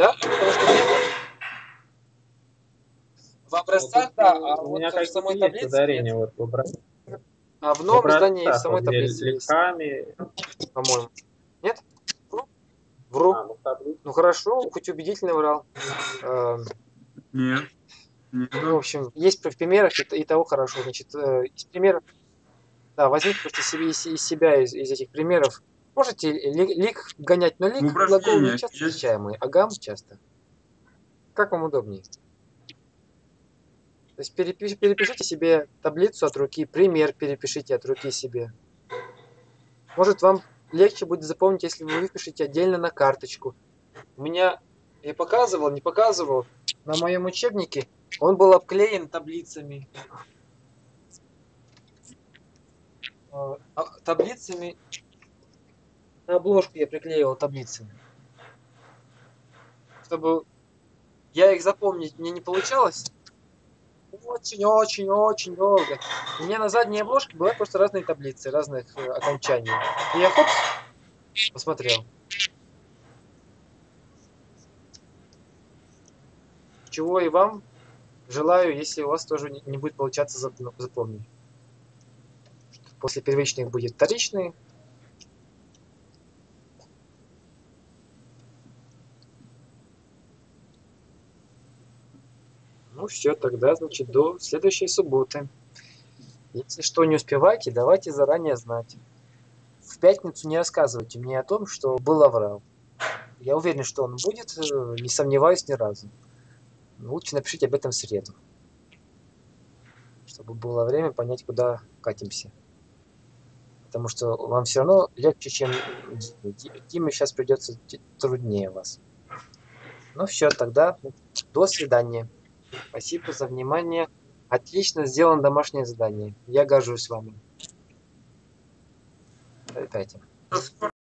Да? Потому что мне в образцах, Вот да, тут, а у вот меня в какие-то самой есть таблице ударения нет. вот в образ- А в в новом издании и в самой вот таблице есть, легками. по-моему. Нет? Вру? Вру. А, ну в. Ну хорошо, хоть убедительно врал. Эм, Нет. Ну, в общем, есть в примерах и, и того хорошо. Значит, э, из примеров, да, возьмите просто себе из, из себя из, из этих примеров. Можете ли- лик гонять, но лик В глагол не часто есть? встречаемый, а гам часто. Как вам удобнее? То есть перепиш- перепишите себе таблицу от руки, пример перепишите от руки себе. Может, вам легче будет запомнить, если вы выпишете отдельно на карточку. У меня, я показывал, не показывал, на моем учебнике он был обклеен таблицами. Э, а, Таблицами. На обложку я приклеивал таблицами. Чтобы я их запомнить мне не получалось. Очень-очень-очень долго. У меня на задней обложке была просто разные таблицы, разных э, окончаний. И я хоп, посмотрел. Чего и вам желаю, если у вас тоже не будет получаться зап- запомнить. После первичных будет вторичные. Ну все, тогда, значит, до следующей субботы. Если что не успеваете, давайте заранее знать. В пятницу не рассказывайте мне о том, что был аврал. Я уверен, что он будет, э, не сомневаюсь ни разу. Лучше напишите об этом в среду. Чтобы было время понять, куда катимся. Потому что вам все равно легче, чем Диме. Ди- Диме сейчас придется труднее вас. Ну все, тогда до свидания. Спасибо за внимание. Отлично сделано домашнее задание. Я горжусь вами. Скорого.